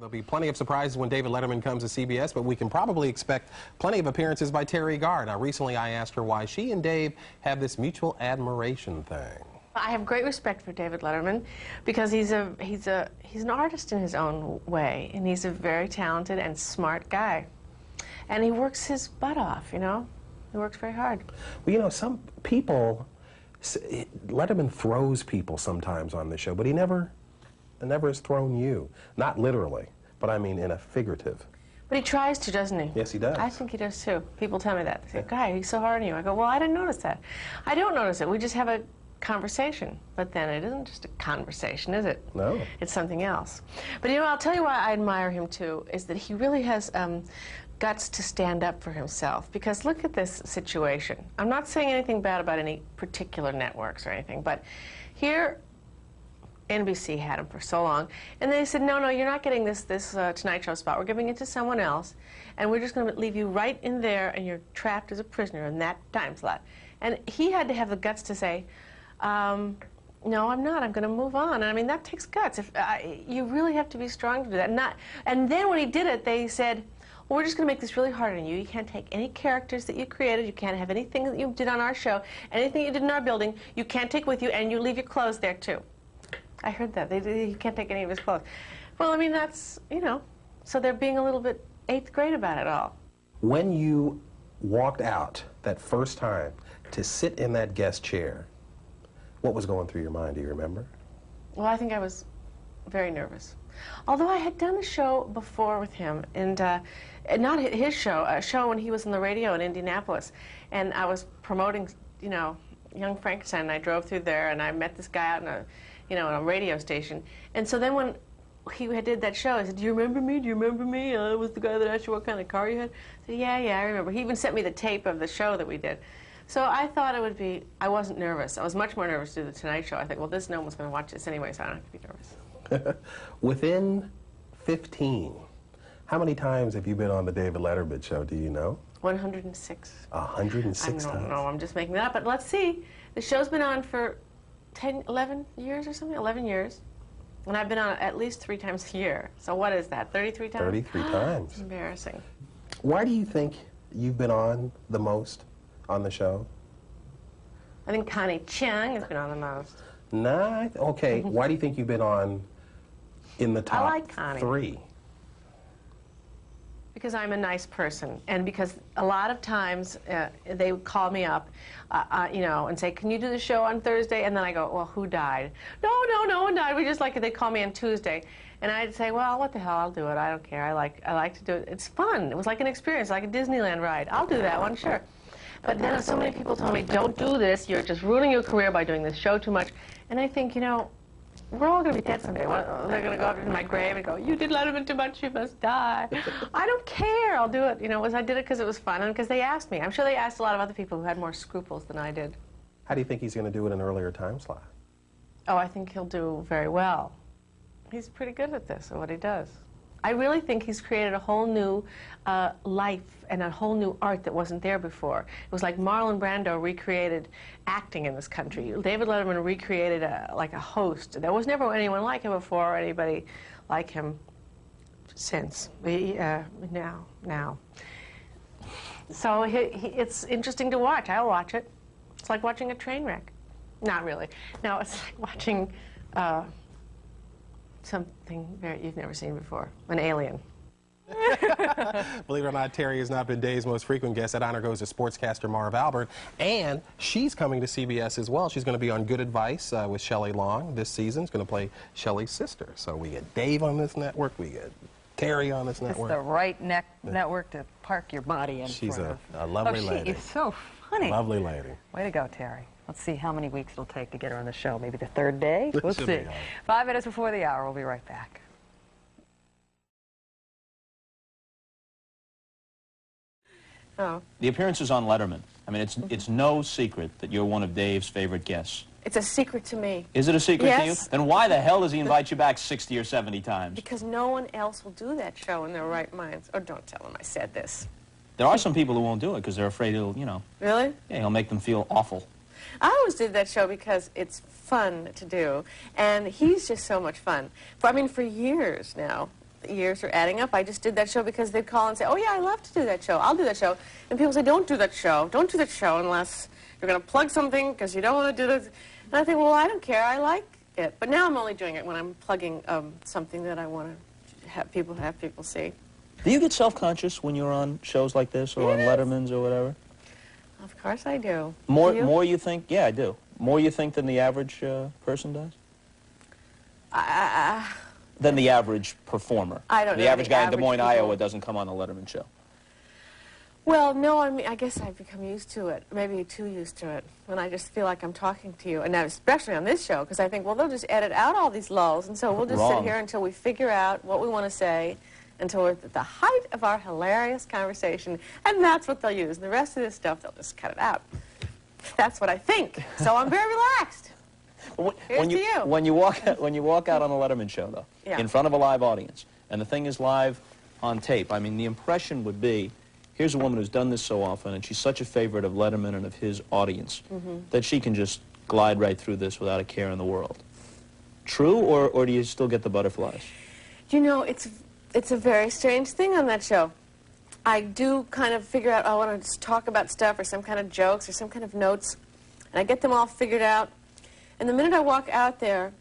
There'll be plenty of surprises when David Letterman comes to CBS, but we can probably expect plenty of appearances by Teri Garr. Now, recently I asked her why she and Dave have this mutual admiration thing. I have great respect for David Letterman because he's a he's a he's an artist in his own way, and he's a very talented and smart guy, and he works his butt off. You know, he works very hard. Well, you know, some people, Letterman throws people sometimes on the show, but he never never has thrown you. Not literally, but I mean in a figurative. But he tries to, doesn't he? Yes, he does. I think he does too. People tell me that. They say, "Guy, he's so hard on you." I go, "Well, I didn't notice that. I don't notice it. We just have a conversation. But then it isn't just a conversation, is it? No. It's something else. But you know, I'll tell you why I admire him too, is that he really has um, guts to stand up for himself. Because look at this situation. I'm not saying anything bad about any particular networks or anything, but here NBC had him for so long. And they said, no, no, you're not getting this, this uh, Tonight Show spot. We're giving it to someone else. And we're just going to leave you right in there, and you're trapped as a prisoner in that time slot. And he had to have the guts to say, um, no, I'm not. I'm going to move on. And I mean, that takes guts. If, uh, you really have to be strong to do that. Not, and then when he did it, they said, well, we're just going to make this really hard on you. You can't take any characters that you created. You can't have anything that you did on our show, anything you did in our building. You can't take with you, and you leave your clothes there, too. I heard that. They, they, he can't take any of his clothes. Well, I mean, that's, you know, so they're being a little bit eighth grade about it all. When you walked out that first time to sit in that guest chair, what was going through your mind? Do you remember? Well, I think I was very nervous. Although I had done a show before with him, and uh, not his show, a show when he was in the radio in Indianapolis, and I was promoting, you know, Young Frankenstein. And I drove through there, and I met this guy out in a you know, on a radio station. And so then when he did that show, I said, do you remember me? Do you remember me? Uh, I was the guy that asked you what kind of car you had. I said, yeah, yeah, I remember. He even sent me the tape of the show that we did. So I thought it would be, I wasn't nervous. I was much more nervous to do the Tonight Show. I think, well, this no one's going to watch this anyway, so I don't have to be nervous. Within 15, how many times have you been on the David Letterman show, do you know? 106. 106 I don't know, I'm just making that up, but let's see. The show's been on for 10, 11 years or something, 11 years. And I've been on at least three times a year. So what is that, 33 times? 33 times. Embarrassing. Why do you think you've been on the most on the show? I think Connie Chung has been on the most. Nah, okay. Why do you think you've been on in the top I like Connie. three? Because I'm a nice person, and because a lot of times uh, they would call me up, uh, uh, you know, and say, "Can you do the show on Thursday?" And then I go, "Well, who died?" No, no, no one died. We just like it. They call me on Tuesday, and I'd say, "Well, what the hell? I'll do it. I don't care. I like, I like to do it. It's fun. It was like an experience, like a Disneyland ride. I'll do that one, sure." But then so many people told me, "Don't do this. You're just ruining your career by doing this show too much." And I think, you know, we're all going to be dead someday. they're going to go up in my grave and go, you did Letterman too much, you must die. I don't care. I'll do it. You know, was I did it because it was fun and because they asked me. I'm sure they asked a lot of other people who had more scruples than I did. How do you think he's going to do it in an earlier time slot? Oh, I think he'll do very well. He's pretty good at this, at what he does. I really think he's created a whole new uh, life and a whole new art that wasn't there before. It was like Marlon Brando recreated acting in this country. David Letterman recreated a, like a host. There was never anyone like him before or anybody like him since. We, uh, now, now. So he, he, it's interesting to watch. I'll watch it. It's like watching a train wreck. Not really. No, it's like watching. Uh, something very, you've never seen before, an alien. Believe it or not, Teri has not been Dave's most frequent guest. That honor goes to sportscaster Marv Albert. And she's coming to CBS as well. She's going to be on Good Advice uh, with Shelley Long this season. She's going to play Shelley's sister. So we get Dave on this network. We get Teri on this network. It's the right neck network to park your body in She's front a, of. a lovely oh, lady. She is so funny. Lovely lady. Way to go, Teri. Let's see how many weeks it'll take to get her on the show. Maybe the third day? We'll Should see. Five minutes before the hour. We'll be right back. Oh. The appearances on Letterman. I mean, it's, it's no secret that you're one of Dave's favorite guests. It's a secret to me. Is it a secret to you? Yes. Then why the hell does he invite you back 60 or 70 times? Because no one else will do that show in their right minds. Or don't tell him I said this. There are some people who won't do it because they're afraid he'll, you know, Really? yeah, he'll make them feel awful. I always did that show because it's fun to do, and he's just so much fun. For, I mean, for years now, the years are adding up. I just did that show because they'd call and say, "Oh yeah, I love to do that show. I'll do that show." And people say, "Don't do that show. Don't do that show unless you're going to plug something because you don't want to do this." And I think, "Well, I don't care. I like it." But now I'm only doing it when I'm plugging um, something that I want to have people have people see. Do you get self-conscious when you're on shows like this or on Letterman's or whatever? Of course I do. More, Do you? more you think? Yeah, I do. More you think than the average uh, person does? I, Than the average performer. I don't know. the know average the guy in Des Moines, people. Iowa, doesn't come on the Letterman show. Well, no, I mean, I guess I've become used to it, maybe too used to it, when I just feel like I'm talking to you, and now especially on this show, because I think, well, they'll just edit out all these lulls, and so we'll just Wrong. sit here until we figure out what we want to say, until we're at the height of our hilarious conversation, and that's what they'll use. And the rest of this stuff, they'll just cut it out. That's what I think. So I'm very relaxed. When, Here's when you, to you. When you walk out, when you walk out on a Letterman show, though, Yeah. in front of a live audience, and the thing is live on tape, I mean, the impression would be, here's a woman who's done this so often, and she's such a favorite of Letterman and of his audience, Mm-hmm. that she can just glide right through this without a care in the world. True, or, or do you still get the butterflies? You know, it's it's a very strange thing on that show. I do kind of figure out I want to talk about stuff or some kind of jokes or some kind of notes, and I get them all figured out. And the minute I walk out there,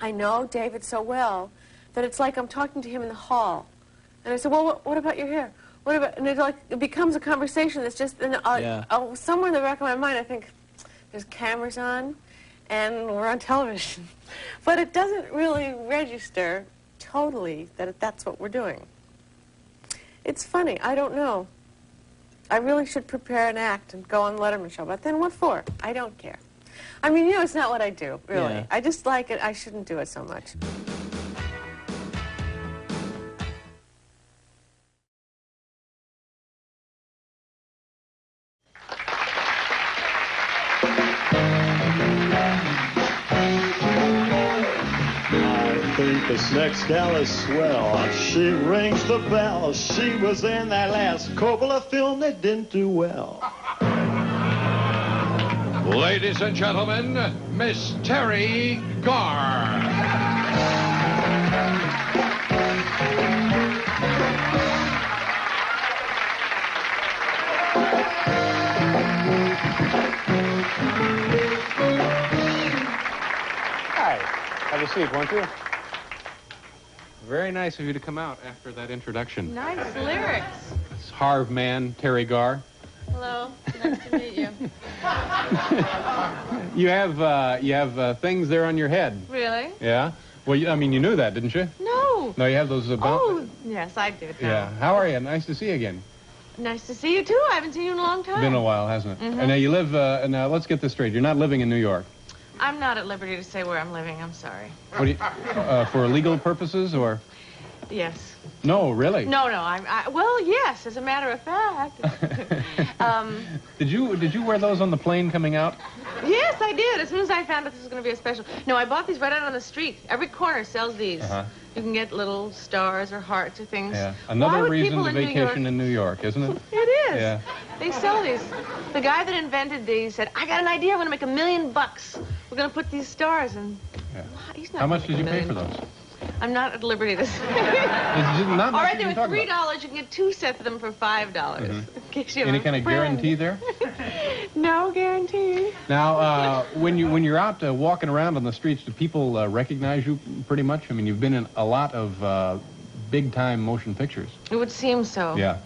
I know David so well that it's like I'm talking to him in the hall. And I said, "Well, what, what about your hair? What about?" And it like it becomes a conversation that's just and uh, Yeah. oh, somewhere in the back of my mind, I think there's cameras on, and we're on television, but it doesn't really register totally that that's what we're doing. It's funny. I don't know. I really should prepare an act and go on the Letterman show, but then what for? I don't care. I mean, you know, it's not what I do, really. Yeah. I just like it. I shouldn't do it so much. Next gal is swell. She rings the bell. She was in that last Coppola film that didn't do well. Ladies and gentlemen, Miss Teri Garr. Hi. Have a seat, won't you? Very nice of you to come out after that introduction. Nice lyrics. It's Harv Man, Teri Garr. Hello. Nice to meet you. You have uh, you have uh, things there on your head. Really? Yeah. Well, you, I mean, you knew that, didn't you? No. No, you have those about. Oh, yes, I did. now. Yeah. How are you? Nice to see you again. Nice to see you, too. I haven't seen you in a long time. Been a while, hasn't it? Mm-hmm. And now you live. Uh, now let's get this straight. You're not living in New York. I'm not at liberty to say where I'm living. I'm sorry. What do you, uh, for legal purposes or? Yes. No, really. No, no. I'm. I, well, yes. As a matter of fact. um, Did you did you wear those on the plane coming out? yes, I did. As soon as I found out this was going to be a special. No, I bought these right out on the street. Every corner sells these. Uh-huh. You can get little stars or hearts or things. Yeah. Another reason to in New vacation in New York, isn't it? It is. Yeah. They sell these. The guy that invented these said, "I got an idea. I'm going to make a million bucks. We're going to put these stars." And Yeah. he's not. How much did you pay for those? I'm not at liberty to say. Not All right, can were three dollars. You can get two sets of them for five dollars. In case you Any kind of friend. guarantee there? No guarantee. Now, uh, when you when you're out uh, walking around on the streets, do people uh, recognize you pretty much? I mean, you've been in a lot of uh, big time motion pictures. It would seem so. Yeah.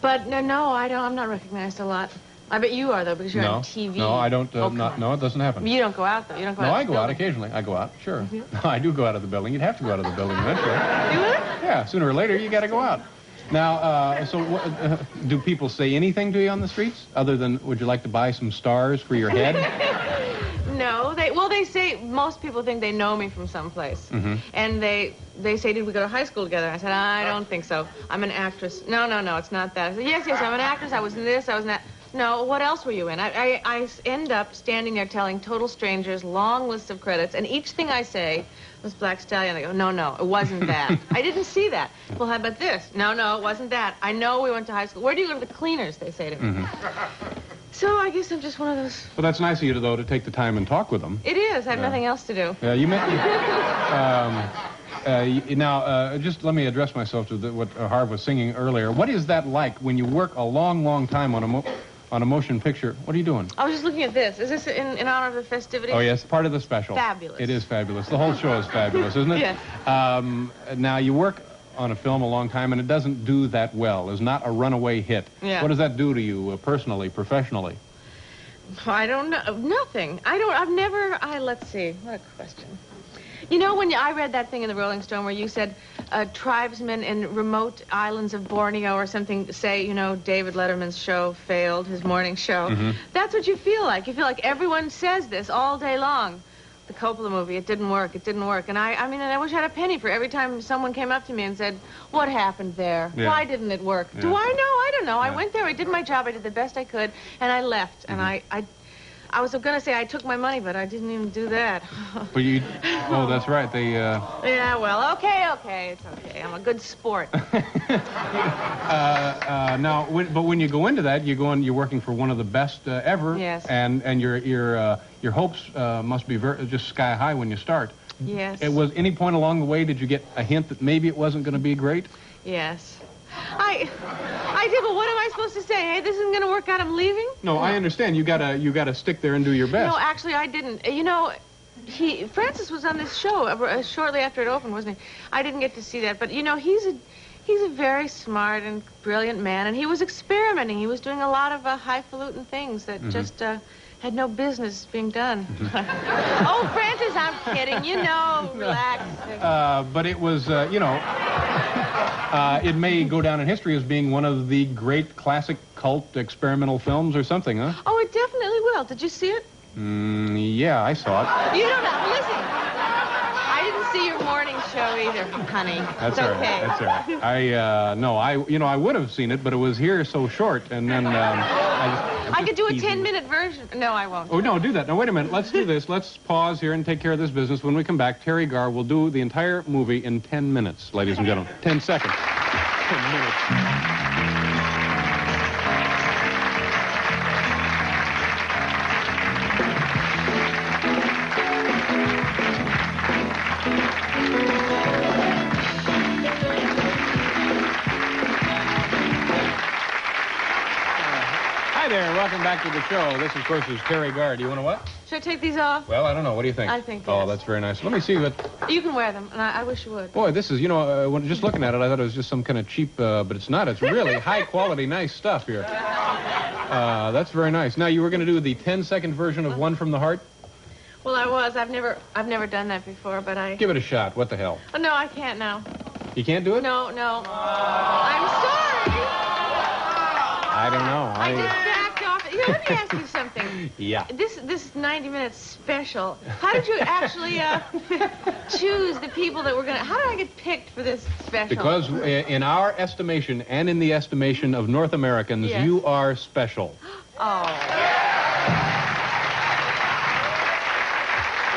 But no, no, I don't. I'm not recognized a lot. I bet you are though, because you're no. on TV. No, I don't. Uh, Oh, not, no, it doesn't happen. You don't go out though. You don't go out. No, out. I go out occasionally. I go out, sure. No, I do go out of the building. You'd have to go out of the building eventually. Do it? Yeah, sooner or later, you got to go out. Now, uh, so uh, do people say anything to you on the streets other than, would you like to buy some stars for your head? No, they well they say most people think they know me from someplace, Mm-hmm. and they they say did we go to high school together? I said I don't think so. I'm an actress. No, no, no, it's not that. I said yes, yes, I'm an actress. I was in this. I was in that. No, what else were you in? I I end up standing there telling total strangers long lists of credits, and each thing I say was Black Stallion. They go, no, no, it wasn't that. I didn't see that. Well, how about this? No, no, it wasn't that. I know we went to high school. Where do you go to the cleaners? They say to me. So I guess I'm just one of those. well, that's nice of you, though, to take the time and talk with them. It is. I have Yeah. nothing else to do. Yeah, you met. um, Uh, now, uh, just let me address myself to the, what Harv was singing earlier. What is that like when you work a long, long time on a mo- on a motion picture? What are you doing? I was just looking at this. Is this in, in honor of the festivities? Oh yes, part of the special. Fabulous. It is fabulous. The whole show is fabulous, isn't it? Yes. Um, now you work on a film a long time and it doesn't do that well. It's not a runaway hit. Yeah. What does that do to you uh, personally, professionally? I don't know. Nothing. I don't. I've never. I let's see. What a question. You know, when I read that thing in the Rolling Stone where you said uh, tribesmen in remote islands of Borneo or something say, you know, David Letterman's show failed, his morning show. That's what you feel like. You feel like everyone says this all day long. The Coppola movie, it didn't work, it didn't work. And I, I mean, and I wish I had a penny for every time someone came up to me and said, what happened there? Yeah. Why didn't it work? Do I know? I don't know. I went there, I did my job, I did the best I could, and I left. And I, I, I was going to say I took my money, but I didn't even do that. But you, oh, that's right. They, uh, yeah, well, okay, okay, it's okay. I'm a good sport. uh, now, when, but when you go into that, you go in, you're working for one of the best uh, ever. Yes. And and your your uh, your hopes uh, must be just sky high when you start. yes. It was any point along the way did you get a hint that maybe it wasn't going to be great? Yes. I, I did, but what am I supposed to say? Hey, this isn't going to work out. I'm leaving. No, I understand. You gotta you gotta stick there and do your best. No, actually, I didn't. You know, he Francis was on this show uh, shortly after it opened, wasn't he? I didn't get to see that, but you know, he's a he's a very smart and brilliant man, and he was experimenting. He was doing a lot of uh, highfalutin things that just uh, had no business being done. oh, Francis, I'm kidding. You know, relax. Uh, but it was, uh, you know, uh, it may go down in history as being one of the great classic cult experimental films or something, huh? oh, it definitely will. Did you see it? Mm, yeah, I saw it. You don't know. Listen, I see your morning show either, honey. That's it's all okay. That's all right. I uh, no, I you know I would have seen it, but it was here so short, and then um, I, just, I could do a 10-minute version. No, I won't. Oh no, do that. Now wait a minute. Let's do this. Let's pause here and take care of this business. When we come back, Teri Garr will do the entire movie in 10 minutes, ladies and gentlemen. 10 seconds. 10 minutes. Welcome back to the show. This, of course, is Teri Garr. Do you want to what? Should I take these off? Well, I don't know. What do you think? I think Oh, yes. that's very nice. Let me see what. You can wear them, and I, I wish you would. Boy, this is, you know, uh, when just looking at it, I thought it was just some kind of cheap, uh, but it's not. It's really high quality, nice stuff here. Uh, that's very nice. Now, you were going to do the 10 second version of One from the Heart? Well, I was. I've never, I've never done that before, but I. Give it a shot. What the hell? Oh, no, I can't now. You can't do it? No, no. I'm sorry. I don't know. I just backed off. You let me ask you something. Yeah. This this 90 minutes special. How did you actually uh, choose the people that were gonna? How did I get picked for this special? Because uh, in our estimation and in the estimation of North Americans, Yes. you are special. Oh.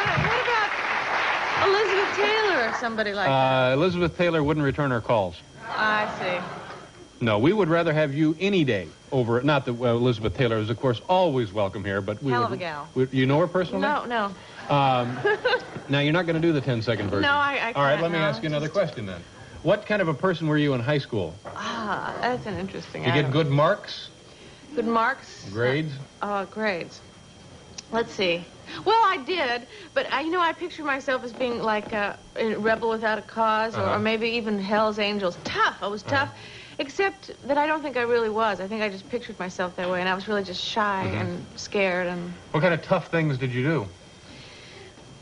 What, what about Elizabeth Taylor or somebody like that? Uh, Elizabeth Taylor wouldn't return her calls. I see. No, we would rather have you any day over. Not that well, Elizabeth Taylor is, of course, always welcome here, but we Hell would. of a gal. we- you know her personally? No, no. Um, now you're not going to do the 10 second version. No, I- I All right, let me no. ask you another question then. What kind of a person were you in high school? Ah, that's an interesting. Did you get good marks, good marks? grades? Uh, grades. Let's see. Well, I did, but I, you know, I picture myself as being like a, a rebel without a because or, Uh-huh. or maybe even Hell's Angels. Tough. I was tough. Except that I don't think I really was. I think I just pictured myself that way, and I was really just shy Mm-hmm. and scared and. What kind of tough things did you do?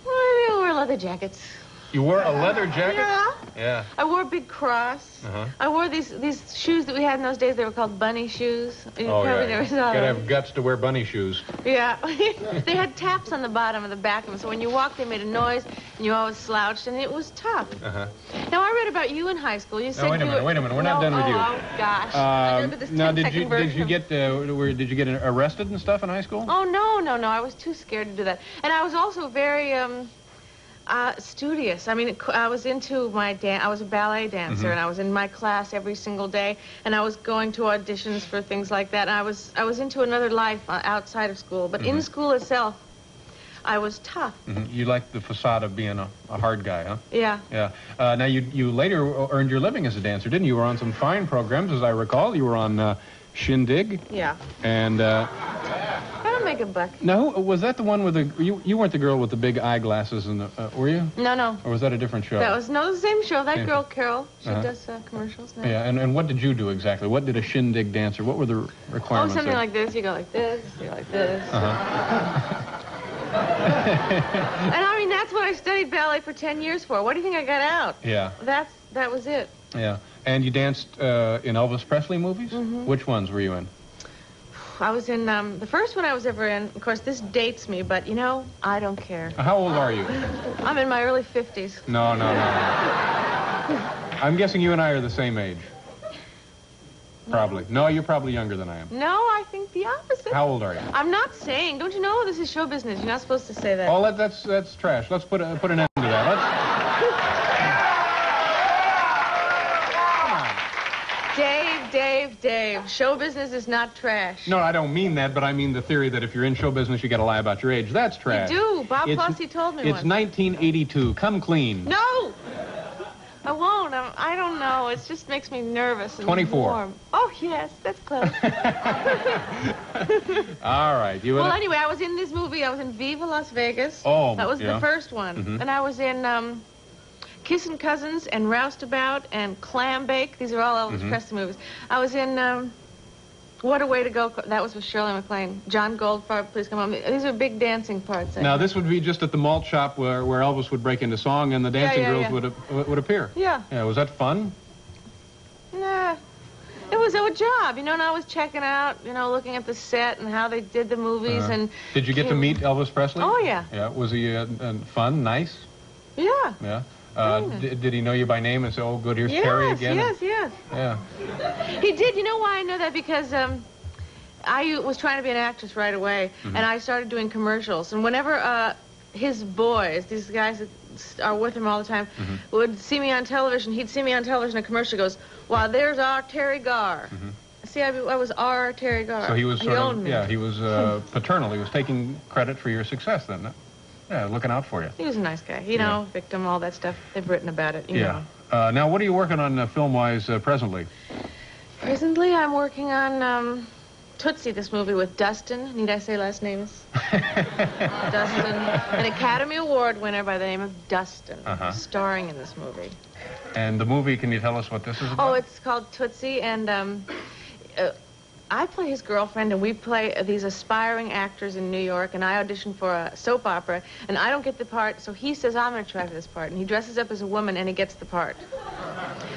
Well, I wore leather jackets. You wore a leather jacket? Yeah. Yeah. I wore a big cross. Uh-huh. I wore these these shoes that we had in those days. They were called bunny shoes. You Oh, probably yeah. never You saw gotta them. have guts to wear bunny shoes. Yeah. they had taps on the bottom of the back of them, so when you walked, they made a noise, and you always slouched, and it was tough. Uh-huh. Now, I read about you in high school. You said wait a you minute, were- wait a minute. We're not No, done with oh, you. Oh, gosh. I Um, do this now, did you did you get uh, were, did you get arrested and stuff in high school? Oh, no, no, no. I was too scared to do that. And I was also very um, uh, studious. I mean, I was into my dance. I was a ballet dancer, Mm-hmm. and I was in my class every single day, and I was going to auditions for things like that. And I was I was into another life uh, outside of school, but Mm-hmm. in school itself, I was tough. Mhm. You like the facade of being a, a hard guy, huh? Yeah. Yeah. Uh, now, you, you later earned your living as a dancer, didn't you? You were on some fine programs, as I recall. You were on uh, Shindig. Yeah. And uh, I don't make a buck. No, was that the one with the... You, you weren't the girl with the big eyeglasses, and the, uh, were you? No, no. Or was that a different show? That was no the same show. That Same girl, show. Carol, she Uh-huh. does uh, commercials now. Yeah, and, and what did you do exactly? What did a Shindig dancer... What were the requirements? Oh, requirements something there? like this. You go like this. You go like this. Uh-huh. and I mean, that's what I studied ballet for 10 years for. What do you think I got out? Yeah, That's that was it. yeah. And you danced uh, in Elvis Presley movies? Mm-hmm. Which ones were you in? I was in um, the first one I was ever in. Of course, this dates me, but you know, I don't care. How old are you? I'm in my early 50s. No, no, no. I'm guessing you and I are the same age. Probably. No, you're probably younger than I am. No, I think the opposite. How old are you? I'm not saying. Don't you know this is show business? You're not supposed to say that. Oh, let, that's that's trash. Let's put a, put an end to that. Let's. Dave. Show business is not trash. No, I don't mean that, but I mean the theory that if you're in show business, you got to lie about your age. That's trash. You do. Bob It's- Fosse told me It's once. 1982. Come clean. No! I won't. I'm, I don't know. It just makes me nervous and 24. warm. Oh, yes. That's close. All right. You. well, anyway, I was in this movie. I was in Viva Las Vegas. Oh, That was yeah. the first one. Mhm. And I was in um, Kissin' Cousins and Roustabout and Clam Bake. These are all Elvis Mhm. Presley movies. I was in um, What a Way to Go. That was with Shirley MacLaine. John Goldfarb, Please Come Home. These are big dancing parts. I Now think. this would be just at the malt shop where, where Elvis would break into song and the dancing yeah, girls yeah. would would appear. Yeah. Yeah. Was that fun? Nah. It was a job, you know, and I was checking out, you know, looking at the set and how they did the movies Uh-huh. and... Did you get to meet Elvis Presley? Oh, yeah. Yeah. Was he uh, uh, fun? Nice? Yeah. Yeah. Uh, d- did he know you by name and say, "Oh, good, here's yes, Teri again"? yes, yes. yes. Yeah. He did. You know why I know that? Because um, I was trying to be an actress right away, Mm-hmm. and I started doing commercials. And whenever uh, his boys, these guys that are with him all the time, Mm-hmm. would see me on television, he'd see me on television in a commercial, goes, "Wow, there's our Teri Garr." See, I, I was our Teri Garr. So he was sort owned of me. yeah, he was uh, paternal. He was taking credit for your success then. huh? Yeah, looking out for you. He was a nice guy. You know, victim, all that stuff. They've written about it. You Yeah. know. Uh, now, what are you working on uh, film-wise uh, presently? Presently, I'm working on um, Tootsie, this movie with Dustin. Need I say last names? Dustin, an Academy Award winner by the name of Dustin, Uh-huh. starring in this movie. And the movie, can you tell us what this is about? Oh, it's called Tootsie, and um, uh, I play his girlfriend, and we play these aspiring actors in New York, and I audition for a soap opera, and I don't get the part, so he says I'm going to try for this part, and he dresses up as a woman, and he gets the part.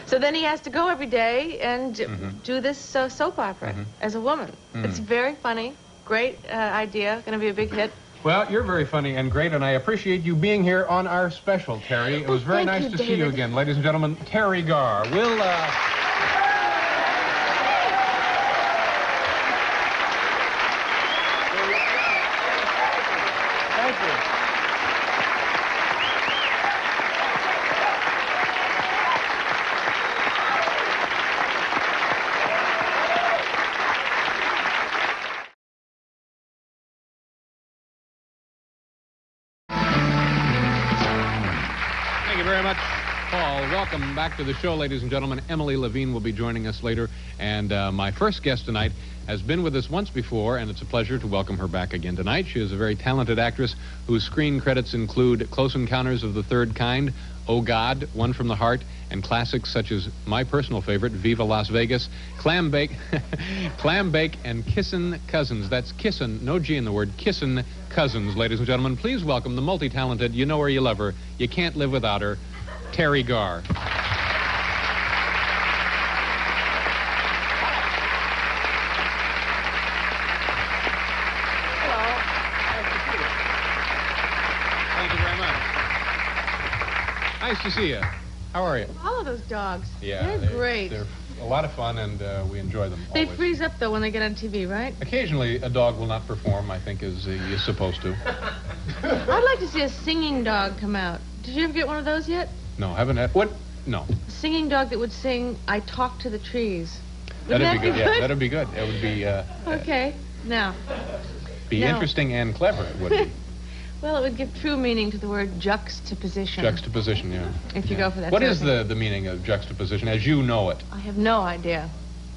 So then he has to go every day and do this uh, soap opera as a woman. It's very funny, great uh, idea, going to be a big hit. Well, you're very funny and great, and I appreciate you being here on our special, Teri. It was very thank nice you, to see you again, ladies and gentlemen. Teri Garr. We'll. Uh... Welcome back to the show, ladies and gentlemen. Emily Levine will be joining us later. And uh, my first guest tonight has been with us once before, and it's a pleasure to welcome her back again tonight. She is a very talented actress whose screen credits include Close Encounters of the Third Kind, Oh God, One from the Heart, and classics such as my personal favorite, Viva Las Vegas, Clam Bake, Clam Bake, and Kissin' Cousins. That's Kissin', no G in the word, Kissin' Cousins, ladies and gentlemen. Please welcome the multi-talented, you know her, you love her, you can't live without her, Teri Garr. Thank you very much. Nice to see you. How are you? All of those dogs. Yeah, They're great. They're a lot of fun, and uh, we enjoy them. They always. freeze up, though, when they get on TV, right? Occasionally, a dog will not perform. I think as uh, is supposed to. I'd like to see a singing dog come out. Did you ever get one of those yet? No, haven't had what? No, A singing dog that would sing "I Talk to the Trees." that'd Wouldn't be that good. Yeah, that'd be good. It would be uh, Okay. Now, be No. interesting and clever. It would be. Well, it would give true meaning to the word juxtaposition. Juxtaposition, yeah. If you go for that. What is the, the meaning of juxtaposition as you know it? I have no idea.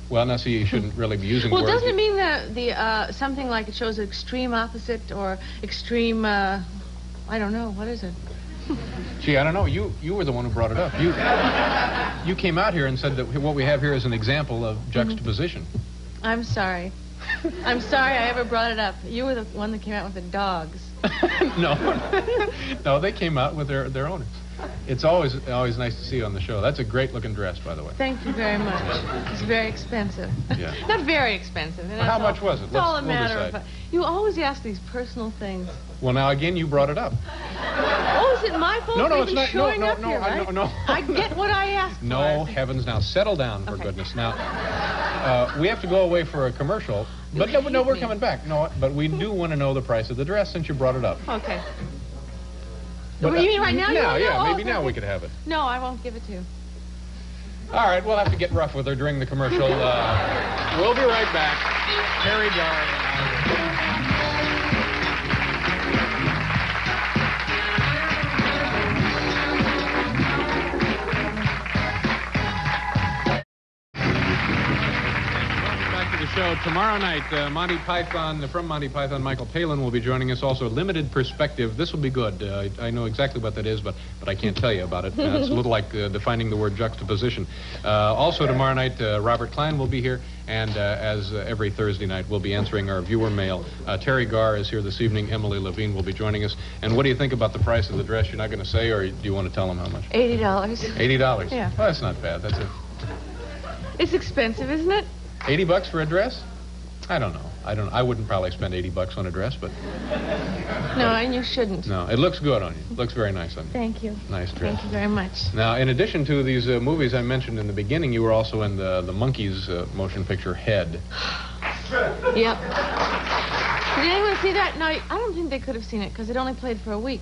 Well, now, see, you shouldn't really be using Well, words. doesn't it mean the the uh, something like it shows an extreme opposite or extreme? Uh, I don't know. What is it? Gee, I don't know. You you were the one who brought it up. You you came out here and said that what we have here is an example of Mm-hmm. juxtaposition. I'm sorry. I'm sorry I ever brought it up. You were the one that came out with the dogs. no, no, they came out with their their owners. It's always always nice to see you on the show. That's a great looking dress, by the way. Thank you very much. It's very expensive. Yeah. Not very expensive. and How much all- was it? It's Let's- all a we'll matter decide. of. You always ask these personal things. Well, now again, you brought it up. Oh, is it my fault No, no, it's not- no, no, no, here, I- right? no, no. I get what I asked No, for. heavens, now settle down, for Okay. goodness. Now, uh, we have to go away for a commercial, but no, no, we're coming back. No, but we do want to know the price of the dress since you brought it up. Okay. But, you uh, mean right now? You Now, wanna yeah, Oh, maybe okay, now we could have it. No, I won't give it to you. All right, we'll have to get rough with her during the commercial. Uh, we'll be right back. Teri Garr. Show. Tomorrow night, uh, Monty Python, from Monty Python, Michael Palin will be joining us. Also, Limited Perspective. This will be good. Uh, I, I know exactly what that is, but, but I can't tell you about it. Uh, it's a little like uh, defining the word juxtaposition. Uh, also, tomorrow night, uh, Robert Klein will be here. And uh, as uh, every Thursday night, we'll be answering our viewer mail. Uh, Teri Garr is here this evening. Emily Levine will be joining us. And what do you think about the price of the dress? You're not going to say, or do you want to tell them how much? Eighty dollars. $80. Yeah. Well, that's not bad. That's a It's expensive, isn't it? 80 bucks for a dress? I don't know. I don't. I wouldn't probably spend 80 bucks on a dress, but No, and you shouldn't. no, it looks good on you. It looks very nice on you. Thank you. Nice dress. Thank you very much. Now, in addition to these uh, movies I mentioned in the beginning, you were also in the the Monkees uh, motion picture Head. Yep. Did anyone see that? No, I don't think they could have seen it because it only played for a week.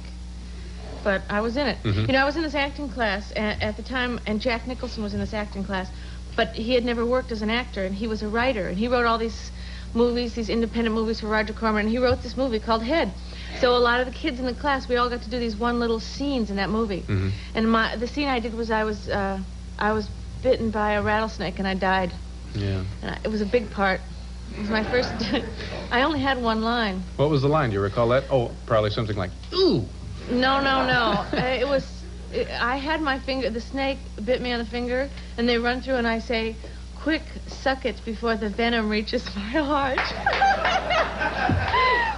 But I was in it. Mhm. You know, I was in this acting class a- at the time, and Jack Nicholson was in this acting class, but he had never worked as an actor, and he was a writer, and he wrote all these movies, these independent movies for Roger Corman, and he wrote this movie called Head. So a lot of the kids in the class, we all got to do these one little scenes in that movie. Mhm. And my the scene I did was I was uh, I was bitten by a rattlesnake and I died. Yeah. And I, it was a big part. It was my first. I only had one line. What was the line? Do you recall that? Oh, probably something like, "Ooh." No, no, no. uh, it was. I had my finger. The snake bit me on the finger, and they run through, and I say, "Quick, suck it before the venom reaches my heart."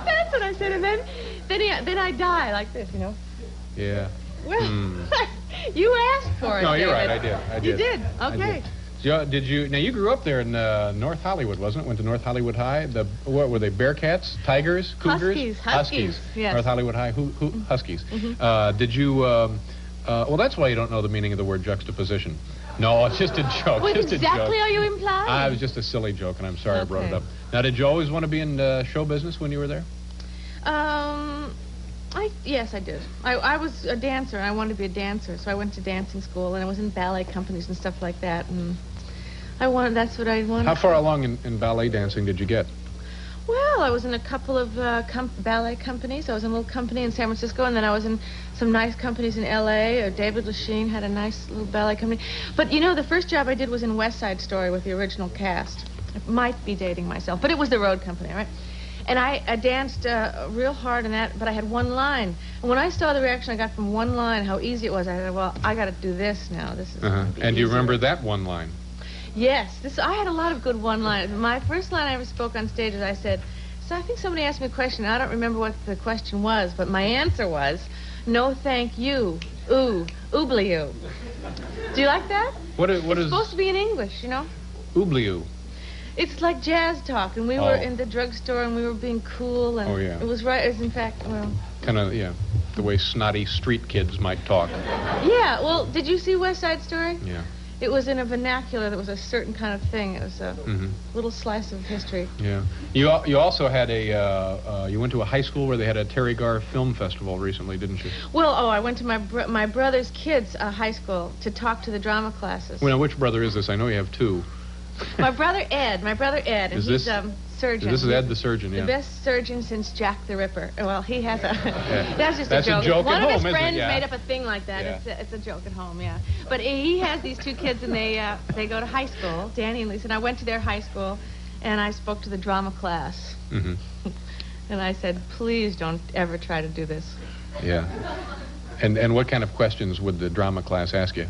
That's what I said, and then, then, he, then I die like this, you know. Yeah. Well, Hmm. you asked for it. No, you're right. I did. I did. You did. Okay. did. So, Did you? Now you grew up there in uh, North Hollywood, wasn't it? Went to North Hollywood High. The what were they? Bearcats, tigers, cougars, Huskies, huskies, yes. North Hollywood High, who, who, huskies. Uh, did you? Um, uh, well, that's why you don't know the meaning of the word juxtaposition. No, it's just a joke. What just a exactly joke. are you implying? It was just a silly joke, and I'm sorry I brought it up. Now, did you always want to be in uh, show business when you were there? Um, I yes, I did. I, I was a dancer. and I wanted to be a dancer, so I went to dancing school and I was in ballet companies and stuff like that. And I wanted. That's what I wanted. How far along in, in ballet dancing did you get? Well, I was in a couple of uh, com- ballet companies. I was in a little company in San Francisco, and then I was in some nice companies in L.A. Uh, David Lichine had a nice little ballet company. But you know, the first job I did was in West Side Story with the original cast. I might be dating myself, but it was the road company, all right? And I, I danced uh, real hard in that, but I had one line. And when I saw the reaction I got from one line, how easy it was, I said, well, I got to do this now. This is. Uh-huh. And do you remember that one line? Yes, this I had a lot of good one-liners. My first line I ever spoke on stage is I said, "So I think somebody asked me a question. I don't remember what the question was, but my answer was, no, thank you, ooh, you." Do you like that? What is, what it's is supposed to be in English, you know. oubliou? It's like jazz talk, and we were Oh. in the drugstore, and we were being cool, and Oh, yeah. it was right. As in fact, well, Kind of, yeah, the way snotty street kids might talk. yeah. Well, did you see West Side Story? Yeah. It was in a vernacular that was a certain kind of thing. It was a hmm little slice of history. Yeah. You al- you also had a uh, uh, you went to a high school where they had a Teri Garr Film Festival recently, didn't you? Well, oh, I went to my br- my brother's kids' uh, high school to talk to the drama classes. Well, now, which brother is this? I know you have two. My brother Ed, my brother Ed, and Is he's this- um, surgeon. This is Ed the surgeon, The best surgeon since Jack the Ripper. Well, he has a. That's just That's a a joke. joke One of home, his friends Yeah. made up a thing like that. Yeah. It's, a, it's a joke at home, yeah. But he has these two kids, and they uh, they go to high school. Danny and Lisa. And I went to their high school, and I spoke to the drama class, hmm and I said, please don't ever try to do this. Yeah. And and what kind of questions would the drama class ask you?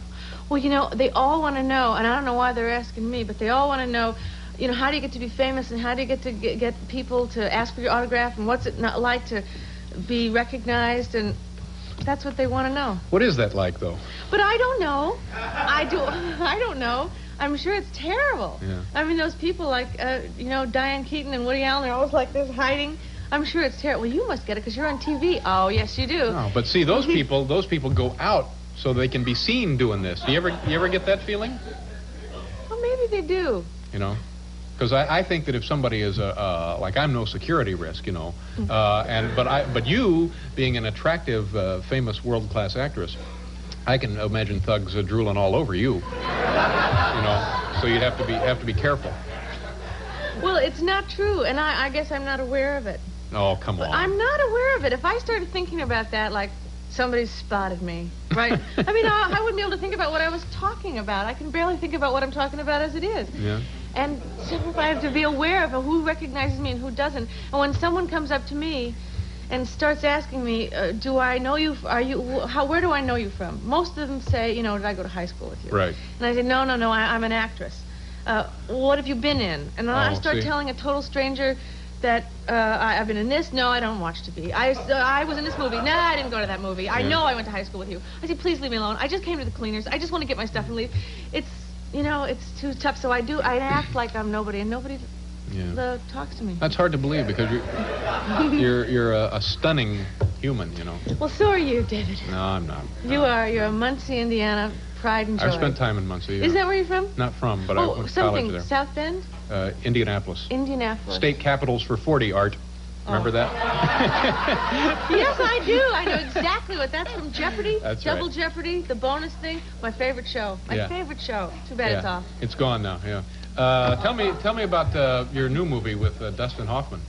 Well, you know, they all want to know, and I don't know why they're asking me, but they all want to know, you know, how do you get to be famous, and how do you get to get, get people to ask for your autograph, and what's it not like to be recognized, and that's what they want to know. What is that like, though? But I don't know. I do. I don't know. I'm sure it's terrible. Yeah. I mean, those people like, uh, you know, Diane Keaton and Woody Allen, they're always like this hiding. I'm sure it's terrible. Well, you must get it because you're on TV. Oh, yes, you do. No, but see, those people, those people go out so they can be seen doing this. Do you ever, you ever get that feeling? Well, maybe they do. You know, because I, I think that if somebody is a, uh, like I'm no security risk, you know, uh, and but I, but you being an attractive, uh, famous world-class actress, I can imagine thugs uh, drooling all over you. You know, so you'd have to be have to be careful. Well, it's not true, and I, I guess I'm not aware of it. Oh, come on. I'm not aware of it. If I started thinking about that, like somebody spotted me, right? I mean, I, I wouldn't be able to think about what I was talking about. I can barely think about what I'm talking about as it is. Yeah. And so I have to be aware of who recognizes me and who doesn't. And when someone comes up to me and starts asking me, uh, "Do I know you? Are you? How? Where do I know you from?" Most of them say, "You know, did I go to high school with you?" Right. And I say, "No, no, no. I, I'm an actress." Uh, what have you been in? And then I Oh, start see. telling a total stranger that uh, I, I've been in this. No, I don't watch TV. I, uh, I was in this movie. No, I didn't go to that movie. I know I went to high school with you. I say, please leave me alone. I just came to the cleaners. I just want to get my stuff and leave. It's, you know, it's too tough. So I do. I act like I'm nobody, and nobody Yeah. uh, talks to me. That's hard to believe because you're you're you're a, a stunning human, you know. Well, so are you, David. No, I'm not. You are. You're a Muncie, Indiana pride and joy. I've spent time in Muncie. Is that where you're from? Not from, but I oh, went to something. college there. South Bend, Uh, Indianapolis. Indianapolis. State capitals for 40, Art. Remember Oh. that? yes, I do. I know exactly what that's from. Jeopardy. That's Double right. Jeopardy. The bonus thing. My favorite show. My Yeah. favorite show. Too bad it's off. It's gone now, yeah. Uh, tell me tell me about uh, your new movie with uh, Dustin Hoffman.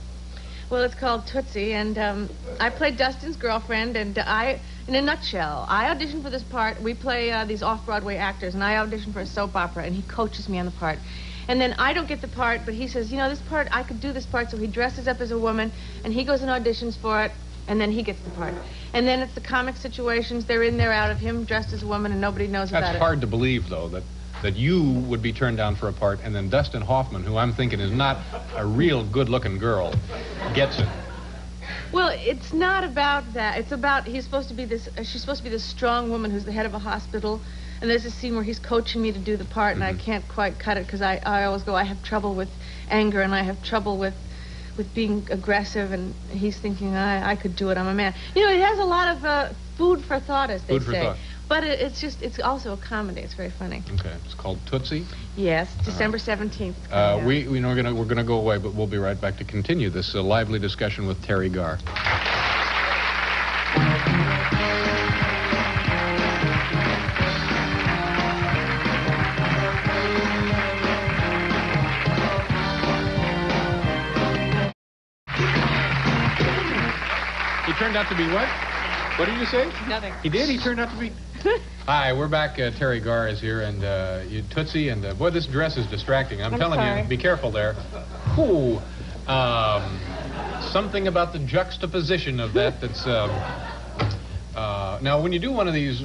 Well, it's called Tootsie, and um, I played Dustin's girlfriend. And I, in a nutshell, I auditioned for this part. We play uh, these off-Broadway actors, and I auditioned for a soap opera, and he coaches me on the part. And then I don't get the part, but he says, you know, this part I could do this part. So he dresses up as a woman, and he goes and auditions for it, and then he gets the part. And then it's the comic situations. They're in, they're out of him dressed as a woman, and nobody knows That's about it. hard to believe, though, that that you would be turned down for a part, and then Dustin Hoffman, who I'm thinking is not a real good-looking girl, gets it. Well, it's not about that. It's about he's supposed to be this. Uh, she's supposed to be this strong woman who's the head of a hospital, and there's a scene where he's coaching me to do the part, and I can't quite cut it because I, I always go. I have trouble with anger, and I have trouble with with being aggressive, and he's thinking I I could do it. I'm a man. You know, it has a lot of uh, food for thought, as they say. thought. But it, it's just it's also a comedy. It's very funny. Okay, it's called Tootsie. Yes, December seventeenth. Uh, we we know we're gonna we're gonna go away, but we'll be right back to continue this uh, lively discussion with Teri Garr. Turned out to be what? What did you say? Nothing. He did. He turned out to be. Hi, we're back. Uh, Teri Garr is here, and uh, you Tootsie, and uh, boy, this dress is distracting. I'm, I'm telling sorry. you, be careful there. Ooh, um, something about the juxtaposition of that. That's um, uh, now when you do one of these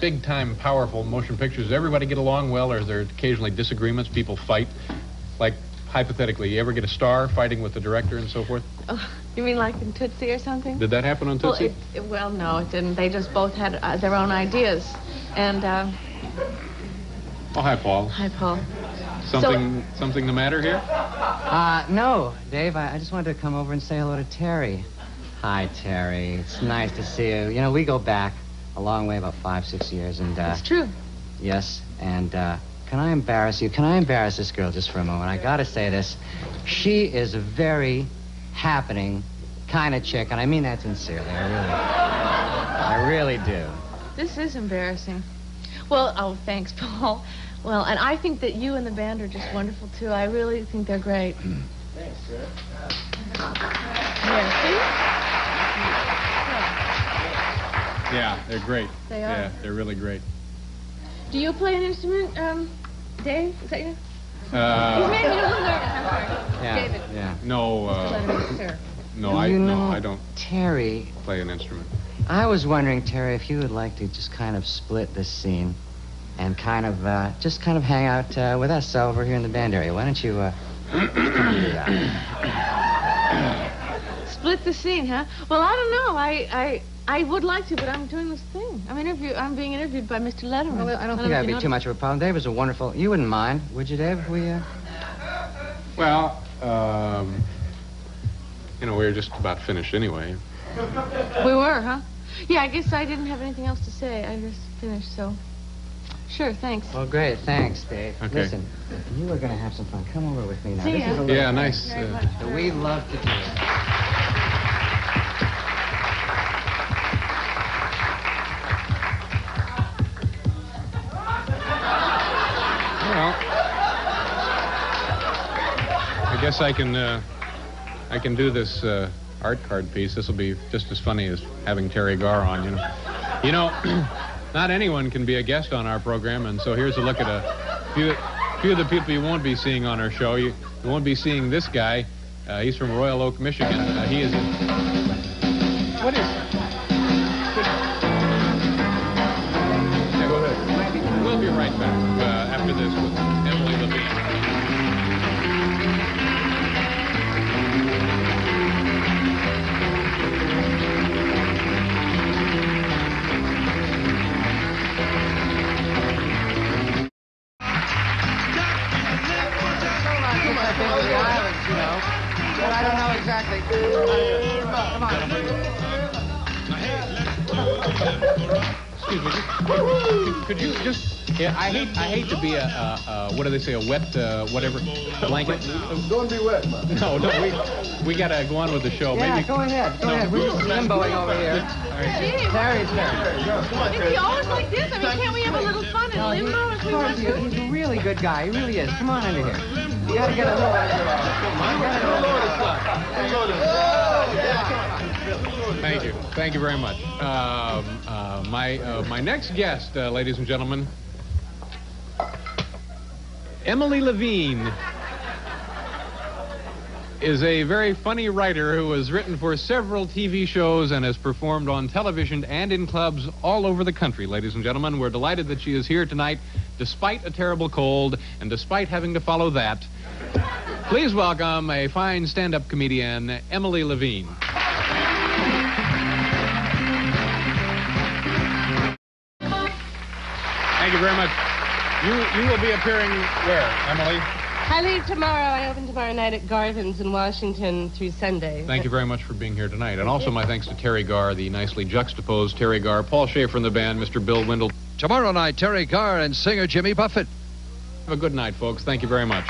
big-time, powerful motion pictures, does everybody get along well, or is there occasionally disagreements? People fight, like hypothetically, you ever get a star fighting with the director and so forth? You mean like in Tootsie or something? Did that happen on Tootsie? it, it- well, no, it didn't. They just both had uh, their own ideas. And, uh, oh, hi, Paul. hi, Paul. Something, something the matter here? Uh, no, Dave. I, I just wanted to come over and say hello to Teri. Hi, Teri. It's nice to see you. You know, we go back a long way, about five, six years, and uh, It's true. yes. And uh, can I embarrass you? Can I embarrass this girl just for a moment? I gotta say this. She is very happening kind of chick, and I mean that sincerely. I really, I really do. This is embarrassing. Well, oh, thanks, Paul. Well, and I think that you and the band are just wonderful too. I really think they're great. Thanks, sir. Yeah, Yeah, they're great. They are. Yeah, are. they're really great. Do you play an instrument, um, Dave? Is that you? He's Uh, made me to learn it. I'm sorry. Yeah. David. Yeah. no, uh, no, I You no, know- I don't Teri, play an instrument. I was wondering, Teri, if you would like to just kind of split this scene and kind of uh, just kind of hang out uh, with us over here in the band area. Why don't you uh, do? Split the scene, huh? Well, I don't know. I, I, I would like to, but I'm doing this thing. I'm interview. I'm being interviewed by Mr. Letterman. Well, I don't know think that'd you be too much of a problem. Dave is a wonderful. You wouldn't mind, would you, Dave? If we. Uh... Well, um, you know, we're just about finished anyway. We were, huh? Yeah, I guess I didn't have anything else to say. I just finished, so. Sure, thanks. Well, great. Thanks, Dave. Okay. Listen, you are going to have some fun. Come over with me now. See This ya. is a little Yeah, nice. Uh, we love to do. well, guess I can uh, I can do this uh, art card piece. This will be just as funny as having Teri Garr on. You know, you know, not anyone can be a guest on our program, and so here's a look at a few few of the people you won't be seeing on our show. You, you won't be seeing this guy. Uh, he's from Royal Oak, Michigan. Uh, he is. Yeah, I hate. I hate to be a. a, a what do they say? A wet uh, whatever blanket. Don't be wet, man. No, no. We we gotta go on with the show. Yeah, Maybe. go ahead. Go No. ahead. We're just limboing over here. Gee, Teri's here. is he always like this? I mean, can't we have a little fun in limbo as Of we course, want to? he's a really good guy. He really is. Come on into here. You gotta get a little. Thank you. Thank you very much. Um, uh, my uh, my next guest, uh, ladies and gentlemen, Emily Levine is a very funny writer who has written for several TV shows and has performed on television and in clubs all over the country. Ladies and gentlemen, we're delighted that she is here tonight, despite a terrible cold and despite having to follow that. Please welcome a fine stand-up comedian, Emily Levine. Thank you very much. You you will be appearing where, Emily? I leave tomorrow. I open tomorrow night at Garvin's in Washington through Sunday. Thank you very much for being here tonight. And also my thanks to Teri Garr, the nicely juxtaposed Teri Garr, Paul Shaffer in the band, Mr. Bill Wendell. Tomorrow night, Teri Garr and singer Jimmy Buffett. Have a good night, folks. Thank you very much.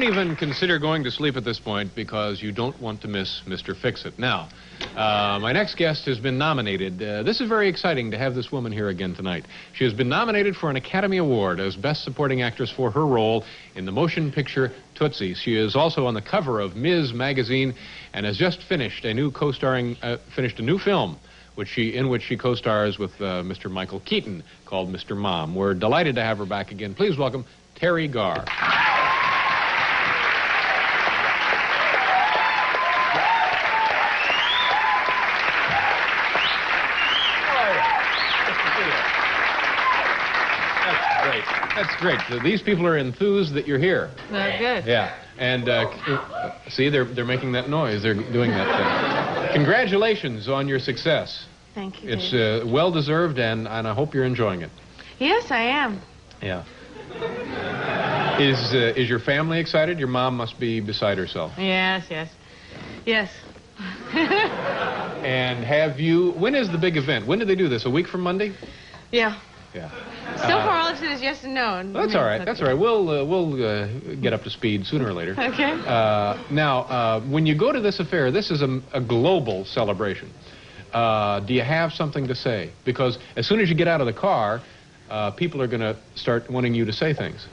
Don't even consider going to sleep at this point because you don't want to miss Mr. Fix-It. Now, uh, my next guest has been nominated. Uh, this is very exciting to have this woman here again tonight. She has been nominated for an Academy Award as Best Supporting Actress for her role in the motion picture Tootsie. She is also on the cover of Ms. Magazine and has just finished a new co-starring, uh, finished a new film which she, in which she co-stars with uh, Mr. Michael Keaton, called Mr. Mom. We're delighted to have her back again. Please welcome Teri Garr. That's great. That's great. These people are enthused that you're here. Very good. Yeah, and uh, uh, see, they're they're making that noise. They're doing that. Thing. Congratulations on your success. Thank you. It's uh, well deserved, and and I hope you're enjoying it. yes, I am. Yeah. Is uh, is your family excited? Your mom must be beside herself. Yes, yes. Yes. And have you? When is the big event? When do they do this? A week from Monday? Yeah. Yeah. So Uh, far, all I've seen is yes and no. and That's all right. That's all right. We'll uh, we'll uh, get up to speed sooner or later. Okay. Uh, now, uh, when you go to this affair, this is a, a global celebration. Uh, do you have something to say? Because as soon as you get out of the car, uh, people are going to start wanting you to say things.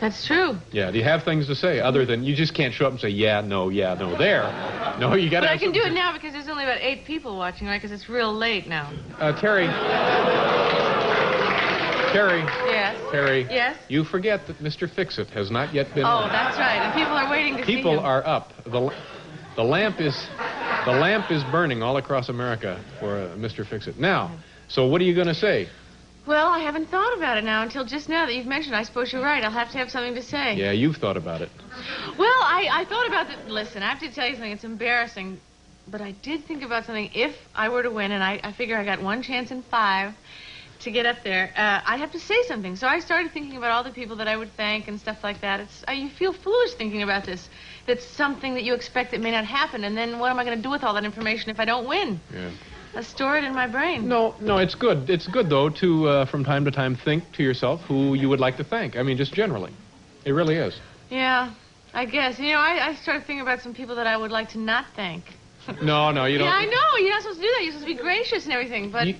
That's true. Yeah. Do you have things to say other than you just can't show up and say yeah, no, yeah, no, there? No, you got But. I can do it now because there's only about eight people watching, right? Because it's real late now. Uh, Teri. Teri. Yes. Teri. Yes. You forget that Mr. Fixit has not yet been. Oh, that's right. And people are waiting to see People are up. The, the lamp is the lamp is burning all across America for uh, Mr. Fixit. Now, so what are you going to say? Well, I haven't thought about it now until just now that you've mentioned. I suppose you're right. I'll have to have something to say. Yeah, you've thought about it. Well, I, I thought about it. Listen, I have to tell you something. It's embarrassing, but I did think about something. If I were to win, and I, I figure I got one chance in five to get up there, uh, I'd have to say something. So I started thinking about all the people that I would thank and stuff like that. It's uh, you feel foolish thinking about this. That's something that you expect that may not happen, and then what am I going to do with all that information if I don't win? Yeah. I store it in my brain. No, no, it's good. It's good though to uh, from time to time think to yourself who you would like to thank. I mean, just generally, it really is. Yeah, I guess. You know, I, I started thinking about some people that I would like to not thank. No, no, you don't. Yeah, I know. You're not supposed to do that. You're supposed to be gracious and everything, but You-